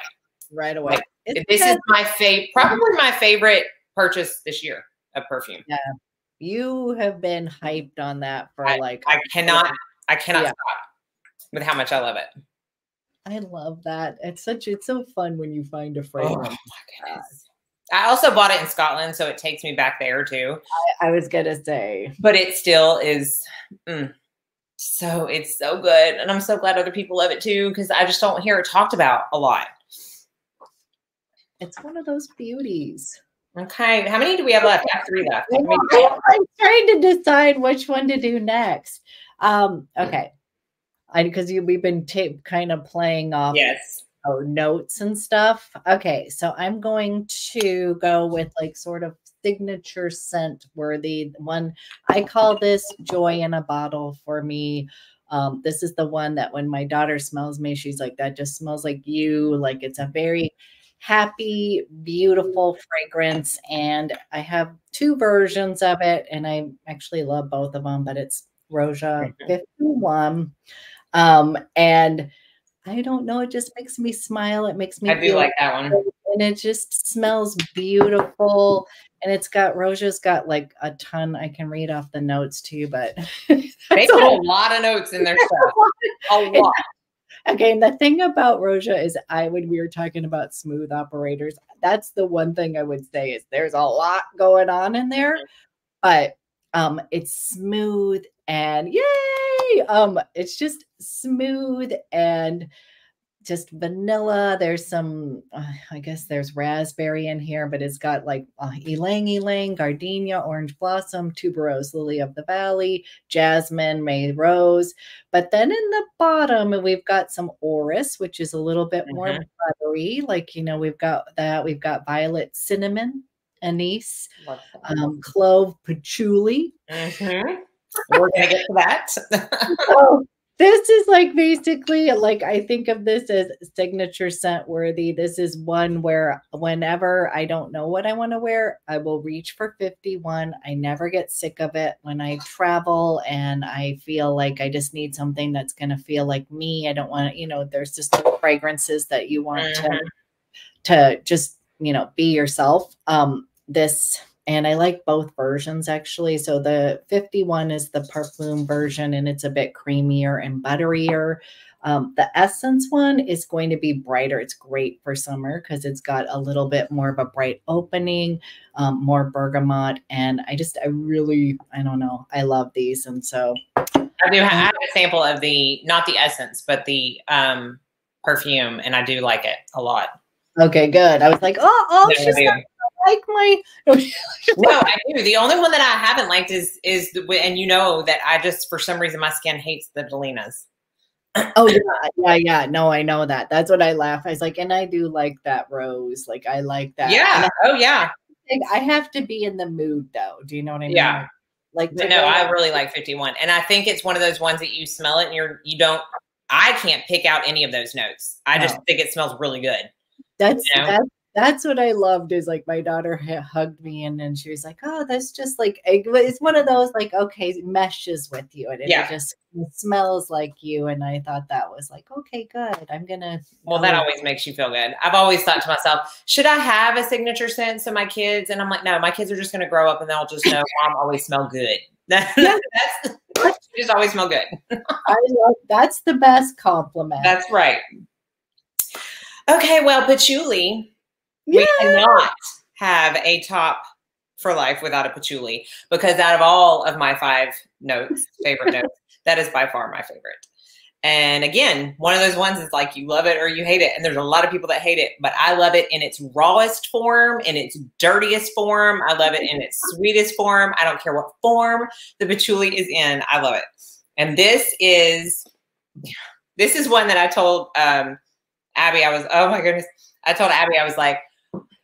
Right away. Like, this is my favorite, probably my favorite purchase this year of perfume. Yeah. You have been hyped on that for I, like I cannot I cannot yeah. stop with how much I love it. I love that. It's such it's so fun when you find a fragrance. Oh my goodness. I also bought it in Scotland, so it takes me back there too. I, I was gonna say, but it still is. Mm, so it's so good, and I'm so glad other people love it too because I just don't hear it talked about a lot. It's one of those beauties. Okay, how many do we have left? I have three left. I'm trying to decide which one to do next. Um, okay. I because we've been tape kind of playing off yes oh, notes and stuff. Okay, so I'm going to go with like sort of signature scent worthy one. I call this joy in a bottle for me. Um, this is the one that when my daughter smells me, she's like, that just smells like you. Like it's a very happy, beautiful fragrance. And I have two versions of it, and I actually love both of them, but it's Roja 51. Um, and I don't know, it just makes me smile. It makes me I do like that one. And it just smells beautiful. And it's got Roja's got like a ton. I can read off the notes too, but they put a lot of notes in their stuff. A lot. Okay, and the thing about Roja is I when we were talking about smooth operators, that's the one thing I would say is there's a lot going on in there, but um it's smooth and yay! Um it's just smooth and just vanilla. There's some uh, i guess there's raspberry in here but it's got like uh, ylang ylang gardenia orange blossom tuberose lily of the valley jasmine may rose. But then in the bottom we've got some orris which is a little bit more mm-hmm. buttery like you know we've got that. We've got violet cinnamon anise um, clove patchouli. Mm-hmm. We're gonna get to that. so, this is like basically like I think of this as signature scent worthy. This is one where whenever I don't know what I want to wear, I will reach for 51. I never get sick of it when I travel and I feel like I just need something that's going to feel like me. I don't want to, you know, there's just the fragrances that you want mm-hmm. to to just, you know, be yourself. Um this and I like both versions actually. So the 51 is the perfume version and it's a bit creamier and butterier. Um, the Essence one is going to be brighter. It's great for summer because it's got a little bit more of a bright opening, um, more bergamot. And I just, I really, I don't know, I love these. And so I do have a sample of the, not the Essence, but the um, perfume, and I do like it a lot. Okay, good. I was like, oh, oh, she's like my. no, I do. The only one that I haven't liked is is the and you know that I just for some reason my skin hates the Delinas. oh yeah, yeah, yeah. No, I know that. That's what I laugh. I was like, and I do like that rose. Like I like that. Yeah. Oh yeah. I have to be in the mood though. Do you know what I mean? Yeah. Like no, I really like 51. And I think it's one of those ones that you smell it and you're you don't I can't pick out any of those notes. I no. just think it smells really good. That's you know? that's that's what I loved is like my daughter hugged me and then she was like, "Oh, that's just like it's one of those like okay meshes with you and it yeah. just it smells like you." And I thought that was like, "Okay, good. I'm gonna." Well, that always makes you feel good. I've always thought to myself, "Should I have a signature scent so my kids?" And I'm like, "No, my kids are just gonna grow up and they'll just know mom always smell good." that's just always smell good. I love that's the best compliment. That's right. Okay, well, patchouli we cannot have a top for life without a patchouli because out of all of my five notes, favorite notes, that is by far my favorite. And again, one of those ones is like you love it or you hate it. And there's a lot of people that hate it, but I love it in its rawest form, in its dirtiest form. I love it in its sweetest form. I don't care what form the patchouli is in. I love it. And this is this is one that I told um, Abby. I was, oh my goodness. I told Abby, I was like,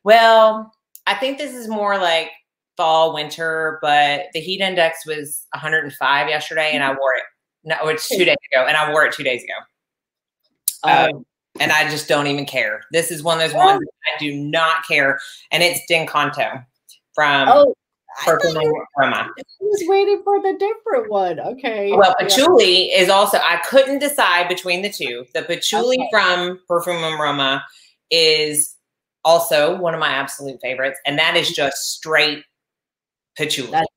well, I think this is more like fall, winter, but the heat index was 105 yesterday and I wore it. No, it's two days ago and I wore it two days ago. Um, um, and I just don't even care. This is one of those ones I do not care. And it's D'Incanto from oh, Profumum Roma. I was waiting for the different one. Okay. Well, patchouli yeah. is also, I couldn't decide between the two. The patchouli okay. from Profumum Roma is also one of my absolute favorites, and that is mm-hmm. just straight patchouli. That,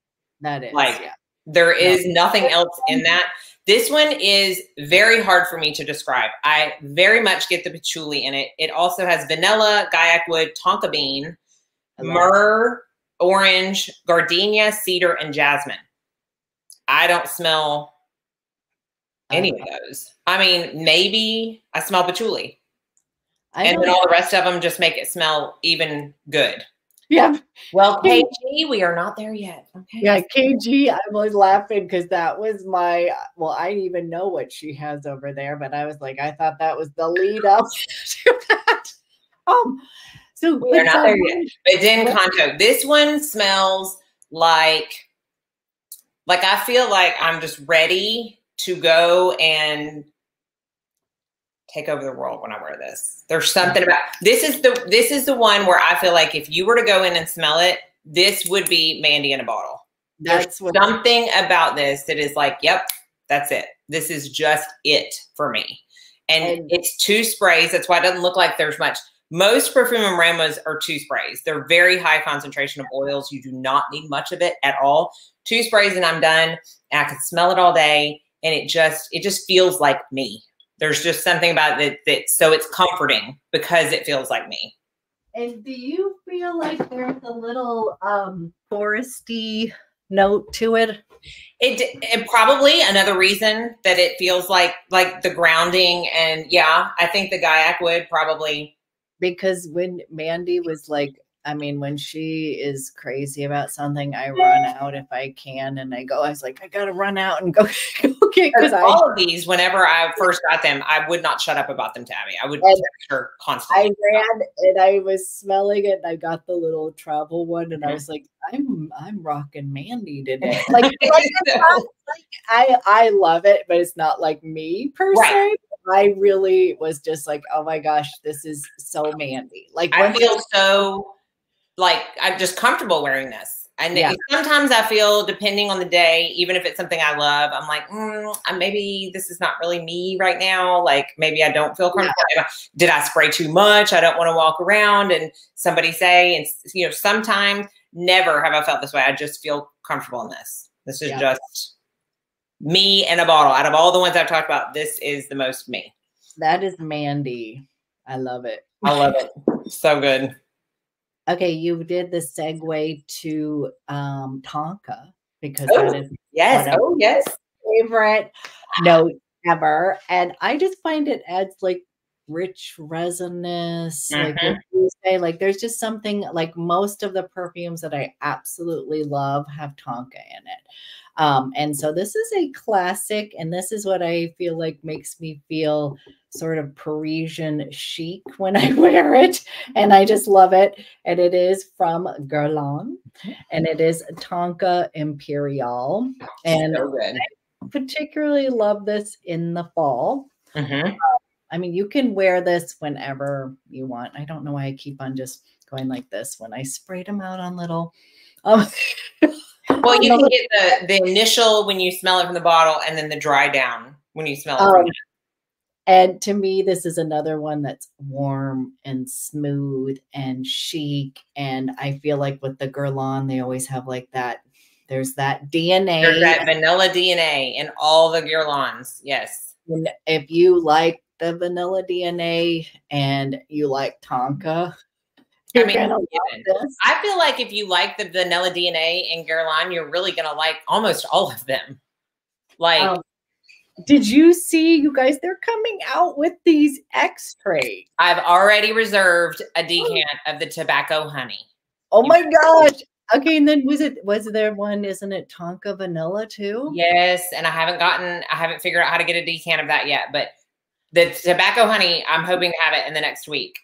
that is like yeah. there is yeah. nothing else in that. This one is very hard for me to describe. I very much get the patchouli in it. It also has vanilla, guaiac wood, tonka bean, myrrh, orange, gardenia, cedar, and jasmine. I don't smell any of those. I mean, maybe I smell patchouli. And then all the rest of them just make it smell even good. Yeah. Well, KG, we are not there yet. Okay. Yeah, KG, I was laughing because that was my well, I didn't even know what she has over there, but I was like, I thought that was the lead up to that. Um, so we are not there yet. But D'Incanto. This one smells like like I feel like I'm just ready to go and take over the world when I wear this. There's something about this is the this is the one where I feel like if you were to go in and smell it, this would be Mandy in a bottle. That's There's something about this that is like, yep, that's it. This is just it for me. And, and it's two sprays. That's why it doesn't look like there's much. Most Profumum Romas are two sprays. They're very high concentration of oils. You do not need much of it at all. Two sprays and I'm done. And I can smell it all day. And it just it just feels like me. There's just something about it that so it's comforting because it feels like me. And do you feel like there's a little um foresty note to it? It, it probably another reason that it feels like like the grounding and yeah, I think the guaiac wood probably because when Mandy was like I mean, when she is crazy about something, I run out if I can, and I go. I was like, I gotta run out and go. okay, because all of these, whenever I first got them, I would not shut up about them to Abby. I would text her constantly. I ran and I was smelling it, and I got the little travel one, and I mm-hmm. was like, I'm I'm rocking Mandy today. Like, like, like I I love it, but it's not like me per right. se. I really was just like, oh my gosh, this is so Mandy. Like I feel so like I'm just comfortable wearing this. And yeah. sometimes I feel, depending on the day, even if it's something I love, I'm like, mm, maybe this is not really me right now. Like maybe I don't feel comfortable. Yeah. Did I spray too much? I don't want to walk around and somebody say, and you know, sometimes never have I felt this way. I just feel comfortable in this. This is yeah. just me in a bottle. Out of all the ones I've talked about, this is the most me. That is Mandy. I love it. I love it. So good. Okay, you did the segue to um, Tonka because oh, that is yes, oh yes, favorite note ever, and I just find it adds like rich resinous. Mm-hmm. Like you say, like there's just something like most of the perfumes that I absolutely love have Tonka in it. Um, and so this is a classic, and this is what I feel like makes me feel sort of Parisian chic when I wear it. And I just love it. And it is from Guerlain and it is Tonka Imperiale. And So. I particularly love this in the fall. Mhm. I mean, you can wear this whenever you want. I don't know why I keep on just going like this when I sprayed them out on little. Um, Well, you can get the the initial when you smell it from the bottle, and then the dry down when you smell it. Um, from the- and to me, this is another one that's warm and smooth and chic. And I feel like with the Guerlain, they always have like that. There's that DNA. There's that vanilla DNA in all the Guerlains. Yes. And if you like the vanilla DNA and you like Tonka, you're mean, given. this. I feel like if you like the vanilla DNA in Guerlain, you're really gonna like almost all of them. Like Um, Did you see, you guys? They're coming out with these X-ray. I've already reserved a decant of the tobacco honey. Oh my gosh! Okay, and then was it was there one? Isn't it Tonka vanilla too? Yes, and I haven't gotten, I haven't figured out how to get a decant of that yet. But the tobacco honey, I'm hoping to have it in the next week.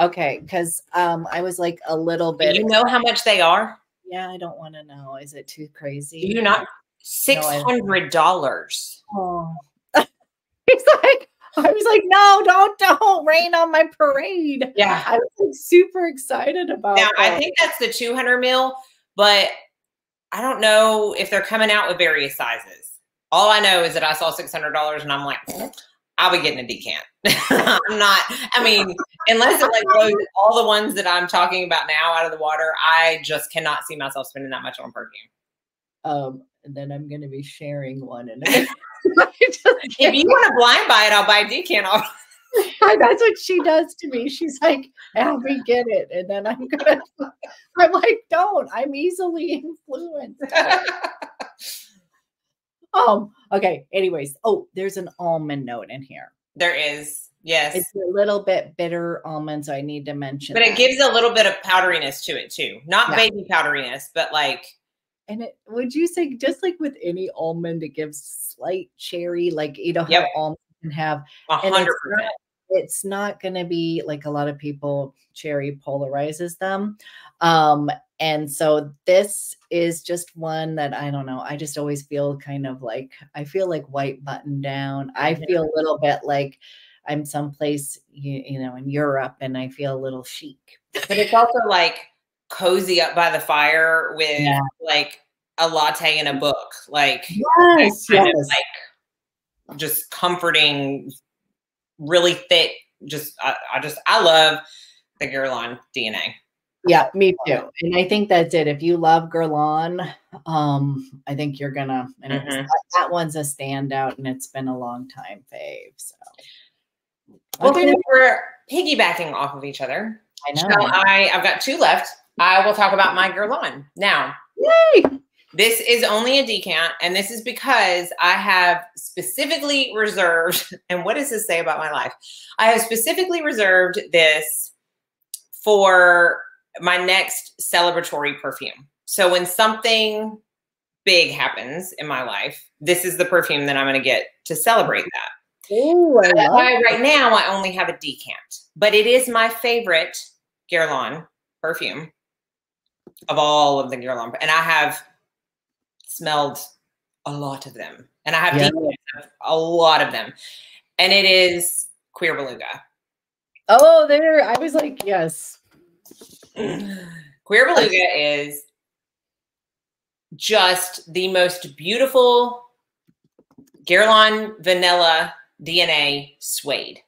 Okay, because um, I was like a little Do bit. you know how much they are? yeah, I don't want to know. Is it too crazy? Do you not? Six hundred dollars. Oh. He's like, I was like, no, don't, don't rain on my parade. Yeah. I was like super excited about. Now I think that's the 200 mil, but I don't know if they're coming out with various sizes. All I know is that I saw $600 and I'm like, I'll be getting a decant. I'm not, I mean, unless it like blows all the ones that I'm talking about now out of the water, I just cannot see myself spending that much on perfume. Um, and then I'm going to be sharing one. And If you want to blind buy it, I'll buy a decant. I'll- That's what she does to me. She's like, "Help me get it," and then I'm gonna. I'm like, "Don't." I'm easily influenced. Um. Okay. Anyways. Oh, there's an almond note in here. there is, yes. It's a little bit bitter almond, so I need to mention. but it gives a little bit of powderiness to it too. Not Yeah. baby powderiness, but like And it, would you say just like with any almond, it gives slight cherry, like you know how Yep. almond can have. hundred it's not, percent. it's not going to be like a lot of people cherry polarizes them. Um, and so this is just one that I don't know. I just always feel kind of like I feel like white button down. I feel a little bit like I'm someplace you, you know in Europe and I feel a little chic. But it's also like cozy up by the fire with Yeah. like a latte and a book. Like Yes, yes. like just comforting, really thick. Just I, I just I love the Guerlain DNA. Yeah, me too. And I think that's it. If you love Guerlain, um, I think you're gonna. And Mhm. that, one's a standout, and it's been a long time fave. So, Well, Okay, we're piggybacking off of each other. I So know. I I've got two left. I will talk about my Guerlain now. Yay! This is only a decant, and this is because I have specifically reserved. And what does this say about my life? I have specifically reserved this for my next celebratory perfume. So when something big happens in my life, this is the perfume that I'm going to get to celebrate that. Ooh, I That's love why right now I only have a decant, but it is my favorite Guerlain perfume of all of the Guerlain, and I have smelled a lot of them, and I have Yeah. a lot of them, and it is Cuir Beluga. Oh, there. I was like, yes. Cuir Beluga is just the most beautiful Guerlain vanilla DNA suede.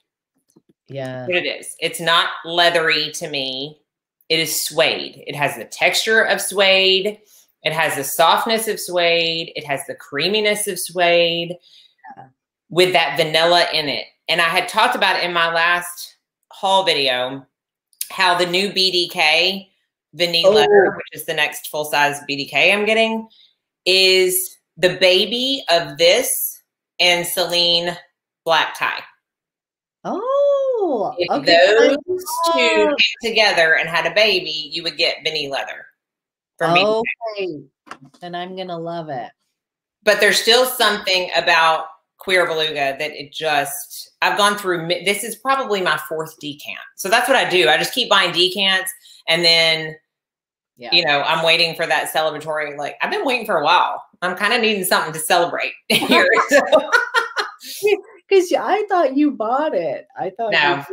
Yeah. what it is. It's not leathery to me. It is suede. It has the texture of suede. It has the softness of suede. It has the creaminess of suede with that vanilla in it. And I had talked about it in my last haul video how the new BDK vanilla, leather, Oh. which is the next full size BDK I'm getting, is the baby of this and Celine black tie. Oh, If okay. those two oh. came together and had a baby, you would get Benny Leather. For me, Okay. Then I'm gonna love it. but there's still something about Cuir Beluga that it just I've gone through this is probably my fourth decant. So that's what I do. I just keep buying decants and then yeah. you know, I'm waiting for that celebratory like I've been waiting for a while. I'm kind of needing something to celebrate here. Because I thought you bought it. I thought no,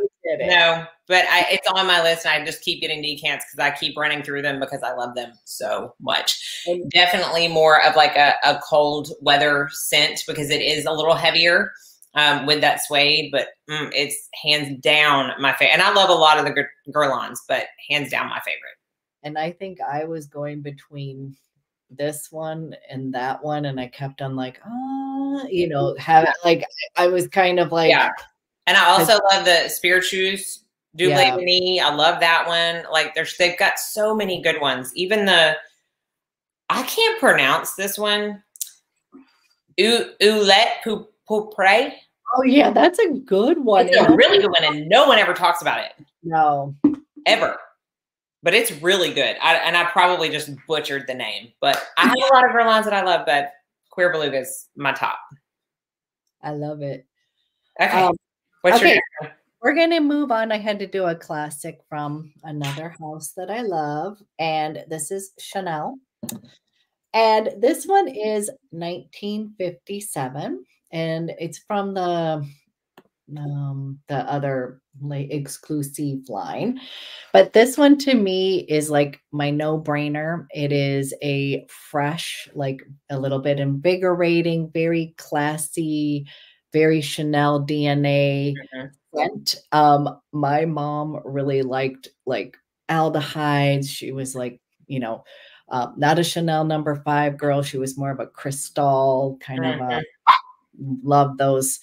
No, but I, it's on my list, and I just keep getting decants because I keep running through them because I love them so much. And Definitely more of like a, a cold weather scent because it is a little heavier um, with that suede, but mm, it's hands down my favorite. And I love a lot of the Guerlains, but hands down my favorite. And I think I was going between this one and that one and i kept on like oh you mm-hmm. know have like i was kind of like yeah and i also love the Spiritueuse double yeah. Me i love that one like there's they've got so many good ones even the i can't pronounce this one Oulette Pourpre. Oh yeah, that's a good one. It's a really good one, and no one ever talks about it. No, ever but it's really good. I, and I probably just butchered the name, but I have a lot of lines that I love, but Cuir Beluga is my top. I love it. Okay. Um, What's okay. your We're going to move on. I had to do a classic from another house that I love, and this is Chanel. And this one is 1957, and it's from the um, the other like exclusive line. But this one to me is like my no brainer. It is a fresh, like a little bit invigorating, very classy, very Chanel DNA mm-hmm. scent. Um, my mom really liked like aldehydes. She was like, you know, uh, not a Chanel number five girl. She was more of a Cristalle kind mm-hmm. of a love those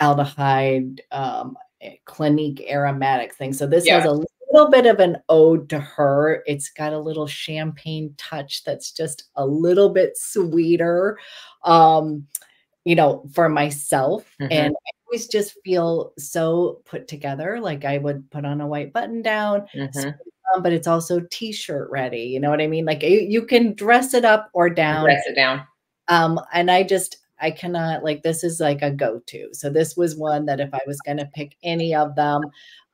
aldehyde um, eh, clinique aromatic thing. So this yeah. has a little bit of an ode to her. It's got a little champagne touch that's just a little bit sweeter. Um, you know, for myself. Mm-hmm. And I always just feel so put together. Like I would put on a white button down, mm-hmm. but it's also t-shirt ready. You know what I mean? Like you, you can dress it up or down. Dress it down. Um, and I just I cannot like this is like a go-to. So this was one that if I was going to pick any of them,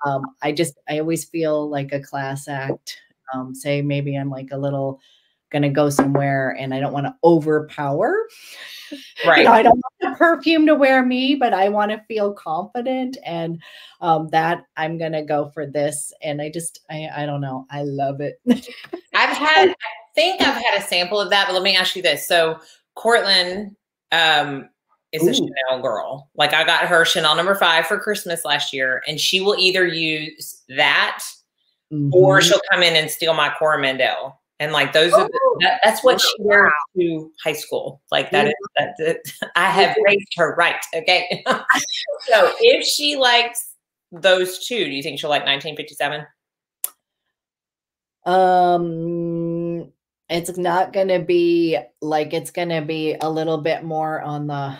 um, I just I always feel like a class act. Um, say maybe I'm like a little going to go somewhere and I don't want to overpower. Right. you know, I don't want the perfume to wear me, but I want to feel confident and um, that I'm going to go for this. And I just, I, I don't know. I love it. I've had, I think I've had a sample of that, but let me ask you this. So Cortland um, is Ooh. a Chanel girl. Like I got her Chanel number five for Christmas last year, and she will either use that mm-hmm. or she'll come in and steal my Coromandel. And like those oh. are the, that, that's what she wears to high school. Like that yeah. is that I have raised her right. Okay. so if she likes those two, do you think she'll like 1957? Um it's not going to be like it's going to be a little bit more on the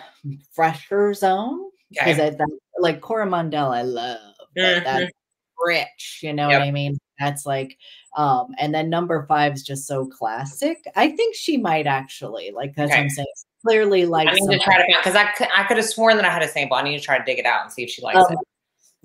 fresher zone because okay. like Coromandel I love mm-hmm. that's rich you know yep. what I mean that's like um and then number five is just so classic I think she might actually like that's okay. what I'm saying clearly like I need to try to because I, I could have sworn that I had a sample I need to try to dig it out and see if she likes um, it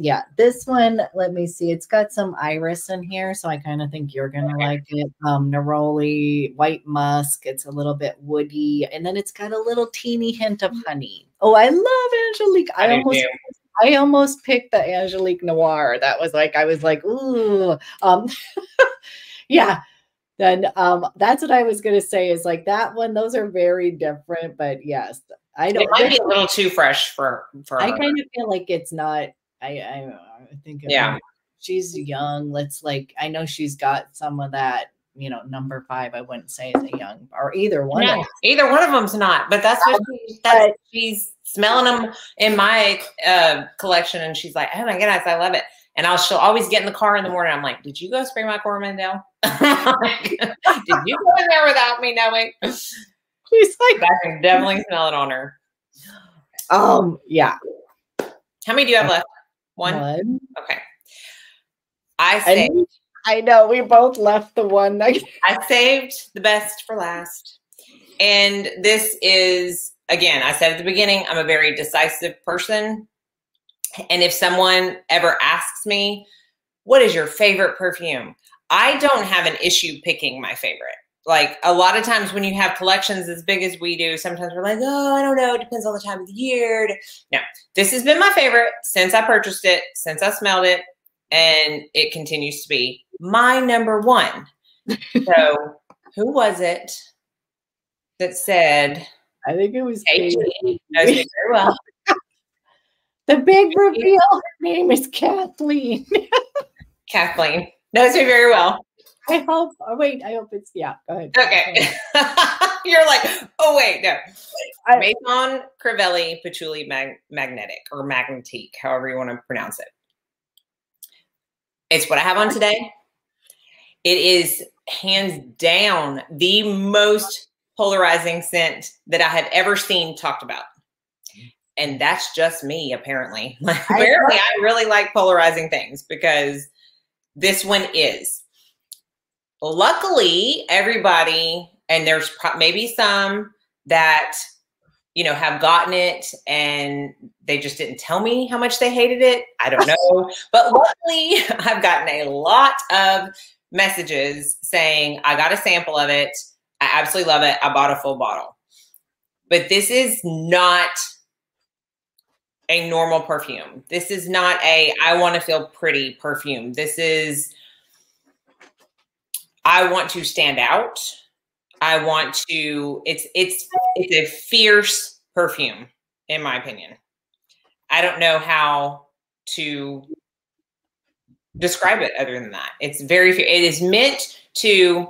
yeah, this one, let me see. It's got some iris in here, so I kind of think you're gonna okay. like it. Um, neroli, white musk. It's a little bit woody, and then it's got a little teeny hint of honey. Oh, I love Angelique. I, I almost, I almost picked the Angelique Noir. That was like, I was like, ooh, um, yeah. Then um, that's what I was gonna say. Is like that one. Those are very different, but yes, I don't. It might be a little too fresh for for. I kind of feel like it's not I I, I think yeah, she's young. Let's like I know she's got some of that. You know, number five. I wouldn't say is a young or either one. Either one of them's not. But that's what she, that's, she's smelling them in my uh, collection, and she's like, "Oh my goodness, I love it." And I'll she'll always get in the car in the morning. I'm like, "Did you go spray my Coromandel? Did you go in there without me knowing?" She's like, I can definitely smell it on her. Um, yeah. How many do you have left? One? One. Okay. I saved. I know we both left the one. I saved the best for last. And this is, again, I said at the beginning, I'm a very decisive person. And if someone ever asks me, what is your favorite perfume? I don't have an issue picking my favorite. Like a lot of times when you have collections as big as we do, sometimes we're like, oh, I don't know. It depends on the time of the year. No, this has been my favorite since I purchased it, since I smelled it, and it continues to be my number one. so who was it that said? I think it was Katie. Knows me very well. the big reveal. Her name is Kathleen. Kathleen knows me very well. I hope. Oh, wait, I hope it's yeah. Go ahead. Okay. You're like, oh wait, no. I, Maison Crivelli Patchouli Mag- Magnetic or Magnetique, however you want to pronounce it. It's what I have on today. It is hands down the most polarizing scent that I have ever seen talked about. And that's just me, apparently. apparently, I really like polarizing things because this one is. Luckily, everybody, and there's maybe some that you know have gotten it and they just didn't tell me how much they hated it. I don't know, but luckily, I've gotten a lot of messages saying I got a sample of it. I absolutely love it. I bought a full bottle. But this is not a normal perfume. This is not a I want to feel pretty perfume. This is I want to stand out. I want to it's it's it's a fierce perfume in my opinion. I don't know how to describe it other than that. It's very it is meant to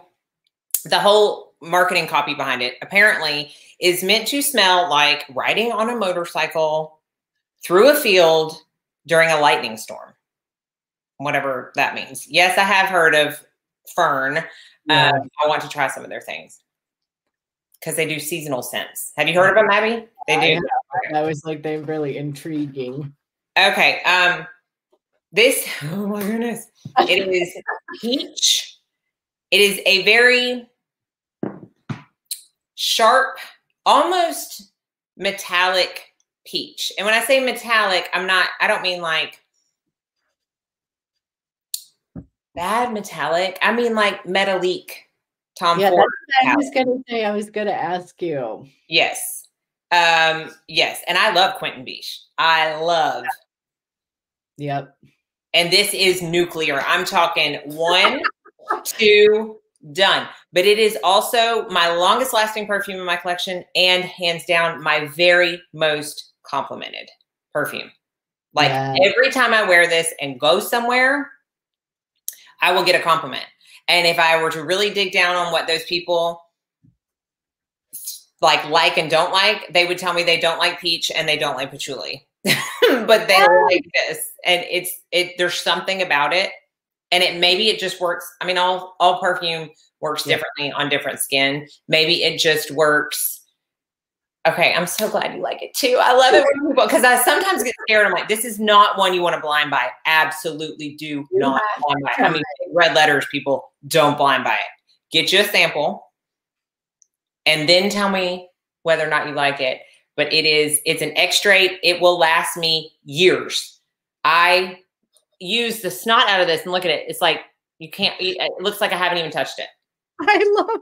the whole marketing copy behind it apparently is meant to smell like riding on a motorcycle through a field during a lightning storm, whatever that means. Yes, I have heard of Fern. Yeah. Um, I want to try some of their things because they do seasonal scents. Have you heard of them, Abby? They do. I, was like they're really intriguing. Okay. Um, this. Oh my goodness! It is peach. It is a very sharp, almost metallic peach. And when I say metallic, I'm not, I don't mean like bad metallic. I mean like metallic. Tom yeah, Ford. I was gonna say, I was gonna ask you. Yes. Um, yes. And I love Quentin Beach. I love. Yep. And this is nuclear. I'm talking one, two, done. But it is also my longest lasting perfume in my collection and hands down my very most complimented perfume. Like yeah. every time I wear this and go somewhere, I will get a compliment. And if I were to really dig down on what those people like like and don't like, they would tell me they don't like peach and they don't like patchouli. but they like this. And it's it there's something about it. And it maybe it just works. I mean, all all perfume works yeah. differently on different skin. Maybe it just works Okay, I'm so glad you like it too. I love it when people because I sometimes get scared. I'm like, this is not one you want to blind buy. Absolutely do not blind buy. I mean, red letters, people don't blind buy it. Get you a sample and then tell me whether or not you like it. But it is, it's an extrait. It will last me years. I use the snot out of this and look at it. It's like you can't, it looks like I haven't even touched it. I love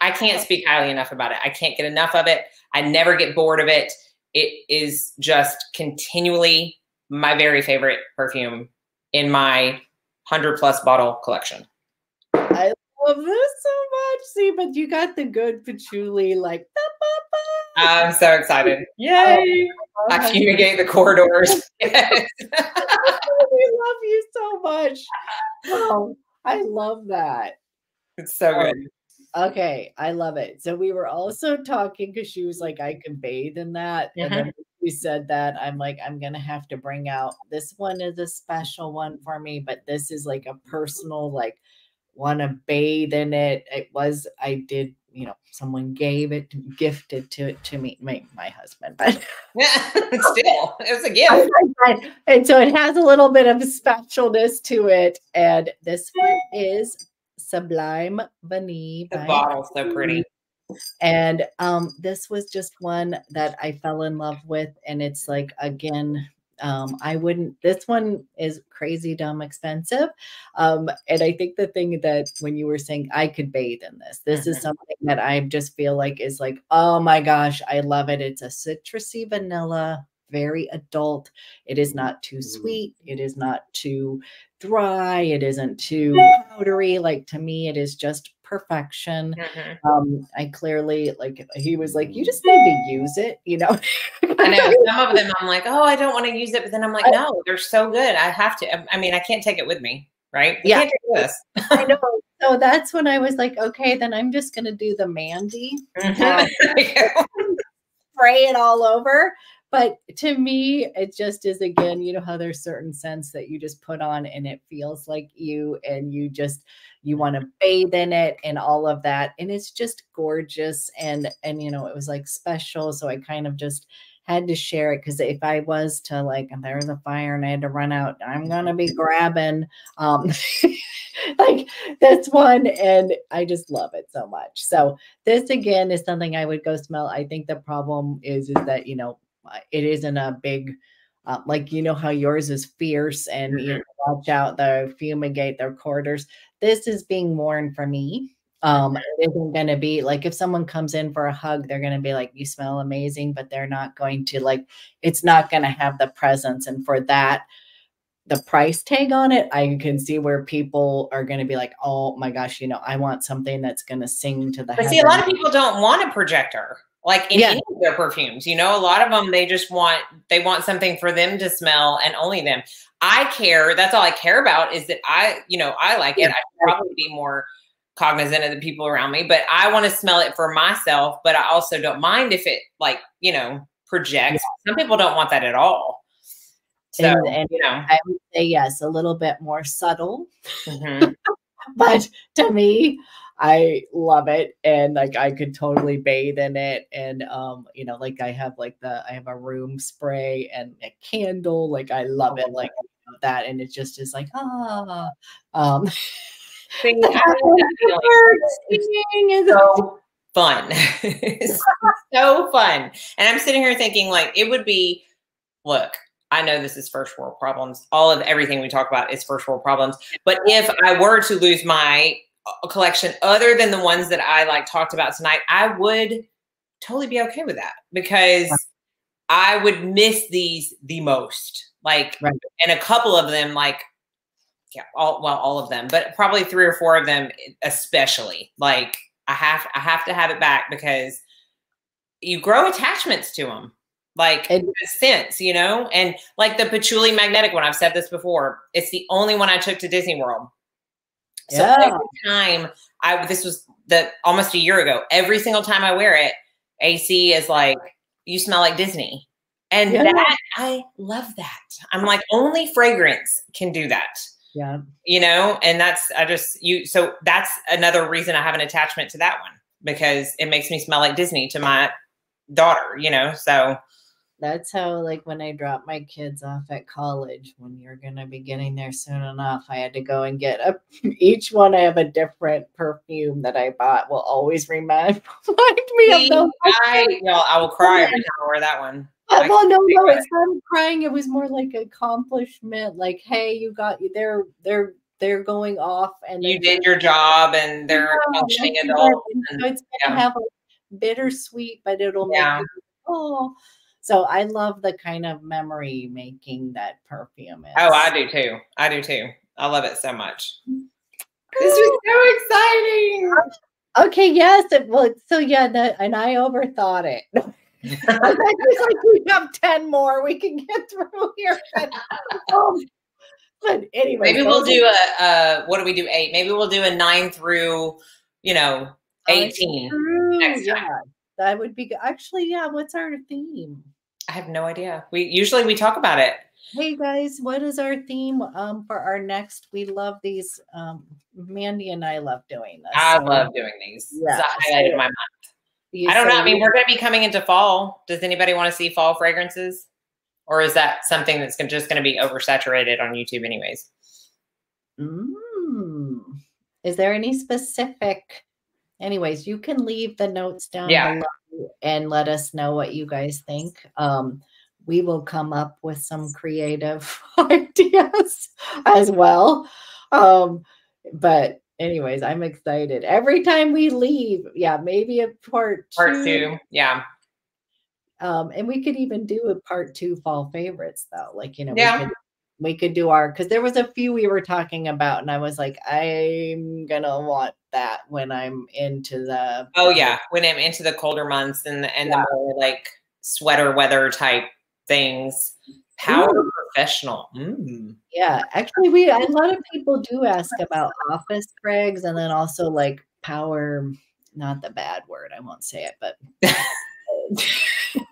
I can't speak highly enough about it. I can't get enough of it. I never get bored of it. It is just continually my very favorite perfume in my 100 plus bottle collection. I love this so much. See, but you got the good patchouli, like. I'm so excited. Yay. Oh, I fumigate the corridors. Yes. I love you so much. Oh, I love that. It's so oh, good. Okay, I love it. So we were also talking because she was like, I can bathe in that. And then mm-hmm. said that I'm like, I'm gonna have to bring out this one is a special one for me, but this is like a personal, like want to bathe in it. It was I did, you know, someone gave it, gifted to it to me, my, my husband, but yeah, still it was a gift. and so it has a little bit of specialness to it. And this one is Sublime Vanille. The bottle's so pretty. And um, this was just one that I fell in love with. And it's like, again, um, I wouldn't, this one is crazy, dumb, expensive. Um, and I think the thing that when you were saying I could bathe in this, this mm-hmm. is something that I just feel like is like, oh my gosh, I love it. It's a citrusy vanilla, very adult. It is not too sweet. It is not too dry. It isn't too powdery. Like to me, it is just perfection. Mm-hmm. Um, I clearly like he was like, you just need to use it, you know. I know some of them I'm like, oh, I don't want to use it, but then I'm like, no, they're so good. I have to. I mean, I can't take it with me, right? I yeah, this. I know. So that's when I was like, okay, then I'm just gonna do the Mandy, mm-hmm. spray it all over but to me it just is again you know how there's certain scents that you just put on and it feels like you and you just you want to bathe in it and all of that and it's just gorgeous and and you know it was like special so i kind of just had to share it because if I was to like, there's a fire and I had to run out, I'm gonna be grabbing um like this one, and I just love it so much. So this again is something I would go smell. I think the problem is is that you know it isn't a big uh, like you know how yours is fierce and mm-hmm. you watch out the fumigate their quarters? This is being worn for me um it isn't going to be like if someone comes in for a hug they're going to be like you smell amazing but they're not going to like it's not going to have the presence and for that the price tag on it i can see where people are going to be like oh my gosh you know i want something that's going to sing to the but see a lot of people don't want a projector like in yeah. any of their perfumes you know a lot of them they just want they want something for them to smell and only them. I care that's all i care about is that i you know i like it. I probably be more cognizant of the people around me but i want to smell it for myself but i also don't mind if it like you know projects. Yeah. some people don't want that at all. So and, and you know. I would say yes a little bit more subtle. Mm-hmm. but to me I love it and like I could totally bathe in it and um you know like I have like the I have a room spray and a candle like I love oh, it like that and it just is like ah um so fun so fun and I'm sitting here thinking like it would be look I know this is first world problems. All of everything we talk about is first world problems. But if I were to lose my a collection other than the ones that I like talked about tonight, I would totally be okay with that because I would miss these the most. Like, right. and a couple of them, like, yeah, all well, all of them, but probably three or four of them, especially. Like, I have I have to have it back because you grow attachments to them like in a sense, you know, and like the patchouli magnetic one. I've said this before. It's the only one I took to Disney World. So yeah. every time I this was the almost a year ago, every single time I wear it, AC is like, you smell like Disney. And yeah. that I love that. I'm like, only fragrance can do that. Yeah. You know, and that's I just you so that's another reason I have an attachment to that one because it makes me smell like Disney to my daughter, you know. So that's how like when i dropped my kids off at college when you're gonna be getting there soon enough i had to go and get a each one i have a different perfume that i bought will always remind me of those i you know i will cry every time i wear that one uh, well, no, no, it's not crying. It was more like accomplishment. Like, hey, you got they're they're they're going off and you did your job and they're yeah, functioning adults. so it's gonna yeah. have a bittersweet, but it'll yeah. make you, oh so I love the kind of memory making that perfume is. Oh, I do too. I do too. I love it so much. This is so exciting. Okay, yes. It, well, so yeah, the, and I overthought it. like we have 10 more we can get through here. But, um, but anyway. Maybe we'll do a, uh, what do we do? Eight. Maybe we'll do a nine through, you know, 18 next time. Yeah, that would be good. Actually, yeah. What's our theme? Have no idea. We usually we talk about it. Hey guys, what is our theme um, for our next? We love these. Um, Mandy and I love doing this. I so, love doing these. Yeah, it's highlight my month. I don't know. I mean, we're going to be coming into fall. Does anybody want to see fall fragrances, or is that something that's just going to be oversaturated on YouTube, anyways? Mm. Is there any specific anyways, you can leave the notes down Yeah. below and let us know what you guys think. Um, we will come up with some creative ideas as well. Um, but anyways, I'm excited. Every time we leave, yeah, maybe a part two. Part two. Yeah. Um, and we could even do a part two fall favorites though. Like, you know, Yeah. we could we could do our because there was a few we were talking about, and I was like, I'm gonna want that when I'm into the Oh yeah. When I'm into the colder months and the and the more like sweater weather type things. Power Ooh. professional. Mm. Yeah, actually, we a lot of people do ask about office frags, and then also like power. Not the bad word. I won't say it, but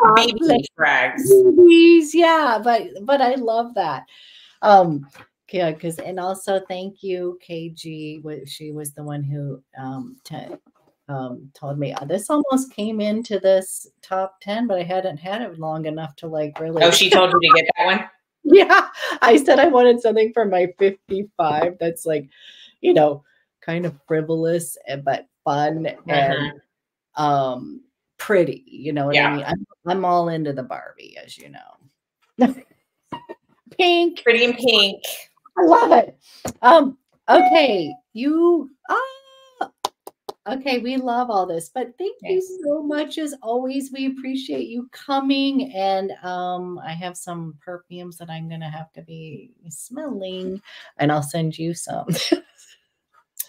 BB frags. Babies, yeah, but but I love that. Um, yeah, because and also thank you, KG. She was the one who um, um told me uh, this almost came into this top ten, but I hadn't had it long enough to like really. Oh, she told you to get that one? yeah, I said I wanted something for my fifty-five that's like, you know, kind of frivolous but fun and um pretty. You know what Yeah. I mean? I'm I'm all into the Barbie, as you know. Pink. Pretty in pink. I love it. Um, okay, you ah, okay, we love all this, but thank you so much as always. We appreciate you coming. And um, I have some perfumes that I'm gonna have to be smelling, and I'll send you some.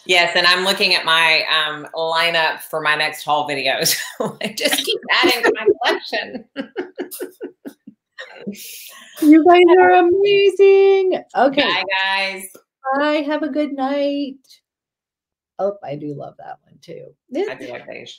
Yes, and I'm looking at my um, lineup for my next haul videos. I just keep adding to my collection. you guys are amazing. Okay, Bye, guys. bye. Have a good night. Oh, I do love that one too. I do like beige.